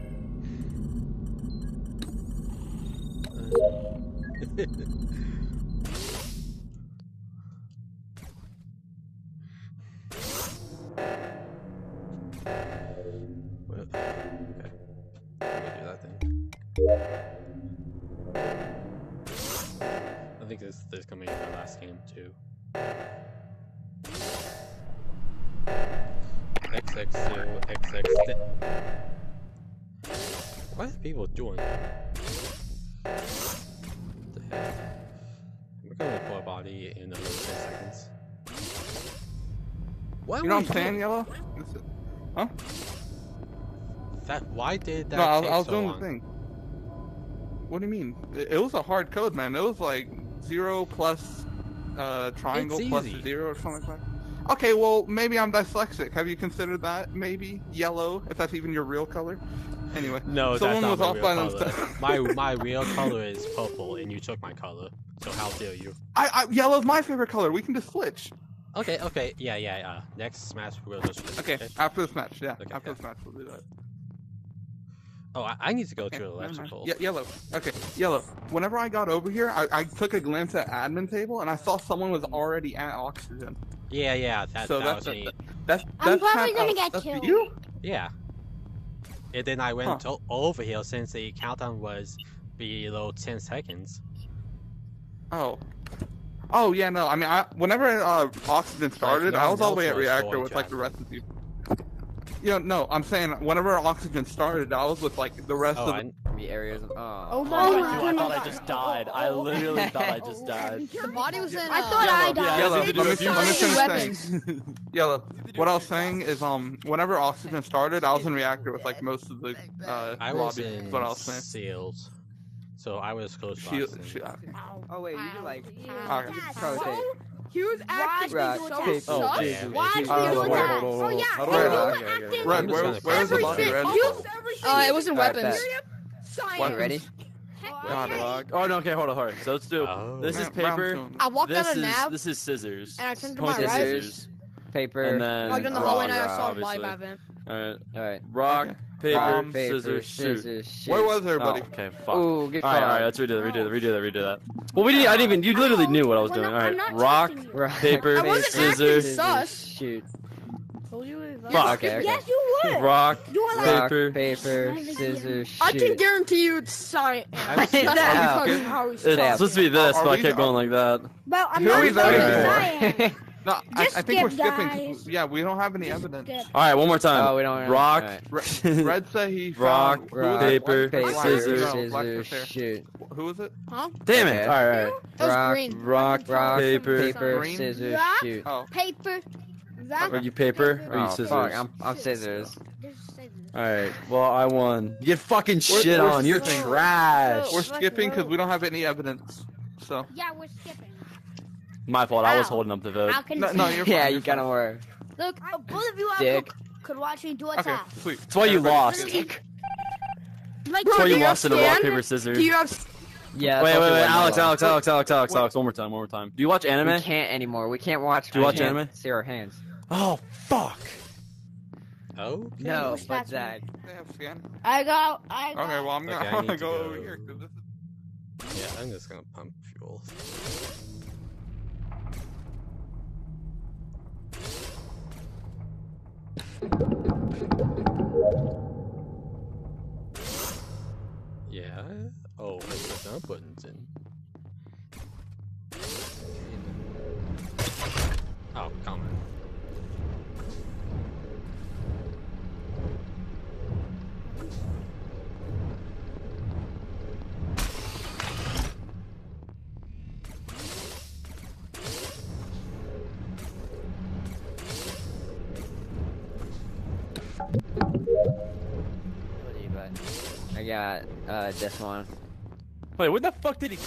S23: I'm saying, yellow? Huh?
S2: That why did that
S23: No, I was, I was
S2: so
S23: doing
S2: long?
S23: the thing. What do you mean? It, it was a hard code, man. It was like zero plus uh, triangle
S2: It's
S23: plus
S2: easy.
S23: zero or something like that. Okay, well maybe I'm dyslexic. Have you considered that? Maybe yellow, if that's even your real color. Anyway,
S2: No,
S23: someone
S2: that's not
S23: was
S2: my
S23: off
S2: real
S23: by
S2: color.
S23: themselves.
S2: my my real color is purple, and you took my color. So how dare you?
S23: I, I yellow's my favorite color. We can just switch.
S2: Okay, okay, yeah, yeah, yeah. Next Smash we'll just switch,
S23: Okay, after this match, yeah. after this match, we'll do that.
S2: Oh, I, I need to go
S23: Okay,
S2: to
S23: never mind.
S2: electrical.
S23: Ye- yellow. Okay, yellow. Whenever I got over here, I, I took a glance at admin table and I saw someone was already at oxygen.
S2: Yeah, yeah, that,
S23: so
S2: that
S23: that's
S2: was me.
S23: that's
S7: I'm probably gonna get killed.
S23: You?
S2: Yeah. And then I went
S23: Huh.
S2: over here since the countdown was below 10 seconds.
S23: Oh. Oh yeah, no. I mean, I, whenever uh, oxygen started, I was all the way at reactor with like the rest of you. Yeah, no, I'm saying whenever oxygen started, I was with like the rest
S2: Oh,
S23: of
S2: I-
S23: the.
S22: The areas of. Oh.
S9: Oh
S21: my
S9: my
S21: I thought I just died. I literally thought I just died.
S9: The body was in.
S7: I
S9: uh,
S7: thought I died.
S23: Yellow.
S21: Yeah,
S23: Let me,
S21: a few
S23: let me finish
S9: weapons.
S23: saying. Yellow. What I was saying is, um, whenever oxygen started, I was in reactor with like most of the uh,
S2: I was
S23: lobby.
S2: in
S23: is what I was saying.
S2: seals. So I was close to
S23: Shield,
S2: oxygen.
S23: shield,
S22: Oh wait, you like.
S23: okay.
S22: Rotate.
S20: He was acting
S22: Rock,
S20: so
S22: paper,
S20: sus.
S22: scissors.
S7: Why
S23: Uh,
S7: did you do
S23: hold on,
S7: that?
S23: hold on,
S7: Oh yeah,
S23: How
S7: you
S23: do I-
S7: were
S23: okay,
S7: acting.
S23: Red,
S2: I'm just
S23: where,
S2: gonna
S23: where's the body?
S7: everything.
S23: Red.
S20: You everything.
S9: Uh, it wasn't
S22: Alright,
S9: weapons.
S22: bet.
S20: Science.
S22: Ready?
S23: Got it.
S21: Oh no, okay, hold on, hold on. So let's do.
S2: Oh.
S21: This is
S23: Man, round
S21: paper.
S23: two.
S9: I walked
S21: This
S9: out of
S21: is
S9: nab
S21: this is scissors.
S9: and I turned to my
S21: to
S9: right.
S22: Scissors, paper.
S21: And then
S9: Walked in the
S21: rock,
S9: hallway and I saw a
S21: obviously.
S9: body by.
S21: Alright.
S22: All right.
S21: Rock, paper,
S22: Rock, paper,
S21: scissors, shoot.
S22: scissors.
S23: Where was everybody?
S21: Oh, okay, fuck.
S22: Ooh,
S21: all
S22: get
S21: right, all right, let's redo that, redo that, redo that, redo that. Well, we didn't. I didn't even. You literally knew what I was doing. All right, rock,
S22: Rock,
S21: paper,
S20: I wasn't
S21: scissors,
S20: sus.
S22: shoot.
S20: Told you it was-
S21: Fuck.
S22: Okay, okay.
S9: Yes, you would.
S21: rock,
S9: You are like
S22: Rock,
S21: paper.
S22: paper, scissors, shoot.
S20: I can guarantee you it's science. That's
S22: Sit down.
S20: how he
S21: It's supposed to be this,
S23: Are
S21: but I
S23: we-
S21: kept going like that.
S9: Bro, I'm
S23: Who
S9: not
S23: we
S9: voting
S23: voting
S9: for
S23: for?
S9: science.
S23: No, I, I think we're
S9: skip,
S23: skipping. 'cause
S9: guys.
S23: yeah, we don't have any evidence.
S9: Skip.
S21: All right, one more time.
S22: Oh, we don't.
S21: rock,
S22: alright.
S23: Red, Red said he
S21: Rock,
S23: found who
S22: rock,
S23: was it?
S21: paper,
S23: Black- Black-
S21: scissors.
S23: no, Black
S22: Scissors,
S23: Panther.
S22: shoot.
S23: Who was it?
S20: Huh?
S21: Damn it!
S22: Okay.
S21: All right,
S20: That was
S22: Rock,
S20: green.
S21: rock,
S22: Rock,
S21: paper.
S22: paper,
S23: Green?
S22: scissors,
S9: Rock.
S22: shoot.
S23: Oh,
S9: Paper. Rock.
S21: Are you paper or are you
S22: Oh,
S21: scissors?
S22: fuck, I'm, I'm scissors.
S9: This scissors.
S21: All right. Well, I won. You get fucking
S23: We're-
S21: shit
S23: we're
S21: on. You're
S23: skipping.
S21: trash.
S23: we're skipping because we don't have any evidence. So
S9: Yeah, we're skipping.
S21: My fault. I was holding up the vote.
S9: How can
S23: no, no, you're
S22: Yeah,
S23: fine,
S22: you
S23: you're
S22: gotta work.
S9: Look, uh, both of you out
S22: Dick.
S9: could, could watch me do a
S23: Okay,
S9: task.
S23: sweet.
S21: That's why you
S23: Everybody-
S21: lost.
S9: Like,
S21: That's why you
S20: you
S21: lost in a rock paper scissors.
S20: Do you have?
S22: Yeah.
S21: Wait,
S22: that's
S21: wait, wait,
S22: one
S21: Alex. Alex, Alex, Alex, Alex, Alex. One more time, one more time. Do you watch
S22: We
S21: anime?
S22: can't anymore. We can't watch.
S21: Do you watch anime?
S22: See our hands.
S21: Oh fuck.
S2: Oh.
S22: No,
S9: push
S22: but
S9: that
S22: Zach.
S23: They have scan.
S9: I got, I got.
S23: Okay, well I'm gonna,
S2: I
S23: I'm gonna go,
S2: go.
S23: over here. 'cause this is...
S2: Yeah, I'm just gonna pump fuel. Yeah. Oh, I put no buttons in.
S22: Got uh this one.
S21: Wait, what the fuck did he?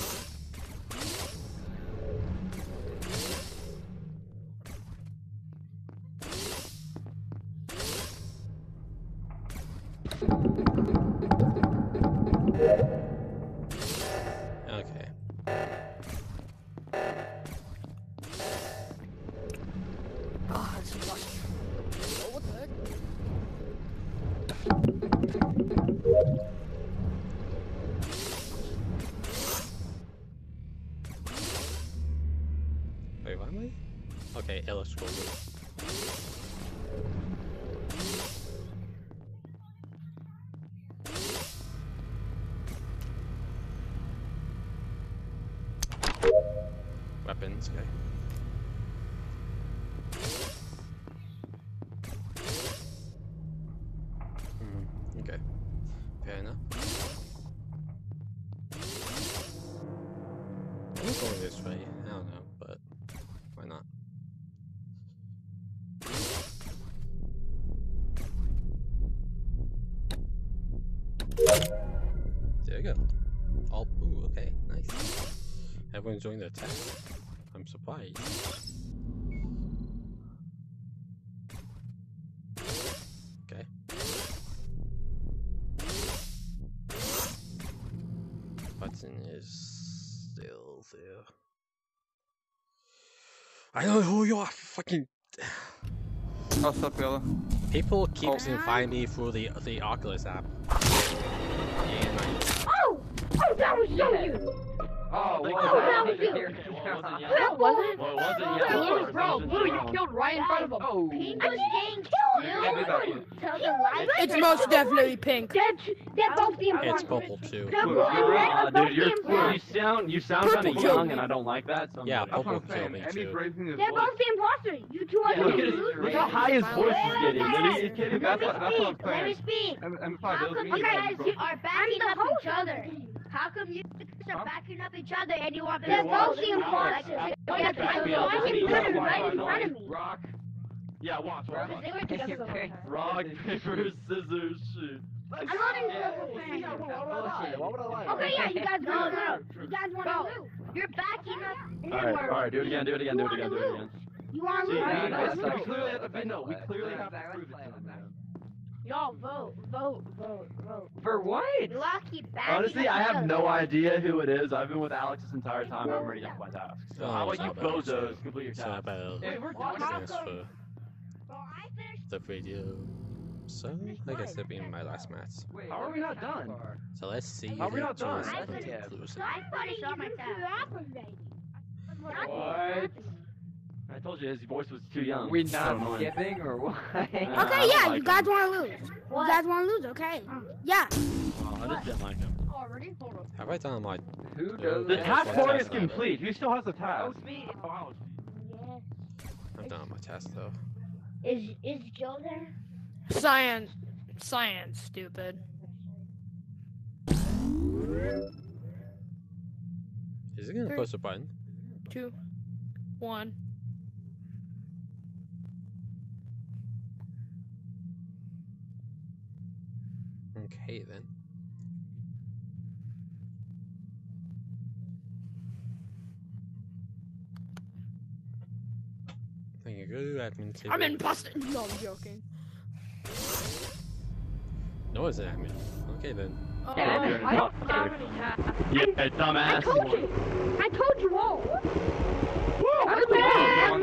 S2: Everyone's doing their test. I'm surprised. Okay. Button is still there. I don't know who you are, fucking.
S23: What's up, Yellow?
S2: People keep oh. finding me through the the Oculus app. And I,
S9: Oh! Oh, that was so you!
S22: Oh,
S9: Oh, that was you!
S20: That wasn't.
S9: Well, it wasn't you.
S20: Bro, Blue, you killed right in front of him.
S9: Oh. Pink was getting killed. Tell the lie.
S20: It's most definitely pink.
S9: They're, they're both the
S2: it's purple too.
S9: They're blue and red are both the
S13: you
S9: imposters.
S13: sound you sound kind of young, and I don't like that. So
S2: Yeah,
S13: like,
S2: purple killed me
S23: Any
S2: too.
S23: brazing is
S9: They're both the imposters. You two are
S13: Yeah, look,
S9: the
S13: at
S9: losers.
S13: look how high his voice is getting. He's kidding.
S9: Let
S13: That's
S9: me
S13: what, that's what I'm
S9: speak. Let me
S13: saying.
S9: speak.
S13: And, and
S9: How
S13: five,
S9: you
S13: guys
S9: guys are backing up each other? How come you guys are backing up each other and you want They're both the imposters. They're
S13: back me
S9: the one
S13: you
S9: good and right in front of me.
S13: Rock. Yeah, watch, watch. watch.
S9: They were together the whole time.
S13: Rock, paper, scissors, shoot.
S9: I'm not in circle fan.
S13: Why would I lie?
S9: Okay, yeah, you guys want to. You guys want to lose. You're backing up.
S13: Alright, alright, do it again, do it again, do it again, do it again.
S9: You want to lose.
S13: we,
S9: You wanna
S13: we
S9: lose.
S13: clearly have to, no, we clearly have to prove it to them, man.
S9: Y'all vote, vote, vote, vote.
S13: For what?
S9: You all keep backing
S13: Honestly, I have no idea who it is. I've been with Alex this entire time. I'm ready to my task. So
S2: Oh,
S13: how about you bozos complete your task? Hey, we're doing
S2: Thanks for the video. So like I guess that'd be my last match.
S13: How are we not done?
S2: So let's see.
S13: How are we not done?
S2: choice
S13: I
S2: of the
S13: couldn't-
S2: conclusion.
S9: Somebody shot my
S13: What? I told you his voice was too young.
S22: We
S13: So
S22: not
S13: annoying.
S22: skipping or what?
S7: Okay, yeah, you guys want to lose. You guys want to lose, okay? Oh. Yeah.
S21: Oh, I just didn't like him.
S9: Oh, Already? Hold up.
S2: Have I done my?
S22: Who
S2: does
S13: The
S2: Yeah,
S13: task
S2: that's
S13: board
S2: what
S13: is
S2: I thought.
S13: complete. Who still has the task?
S2: Oh, I've done my test though.
S9: Is is Joe there?
S20: Science. Science, stupid.
S2: Is it gonna
S20: Three.
S2: push a button?
S20: Two. One.
S2: Okay then. Thank you. Go to admin table.
S20: I'm in busted. No, I'm joking.
S2: No, it's an admin. Okay then.
S20: Oh,
S13: Yeah,
S20: I don't have any hats.
S13: Yeah, dumbass.
S9: I told you. I told you all.
S13: Woo!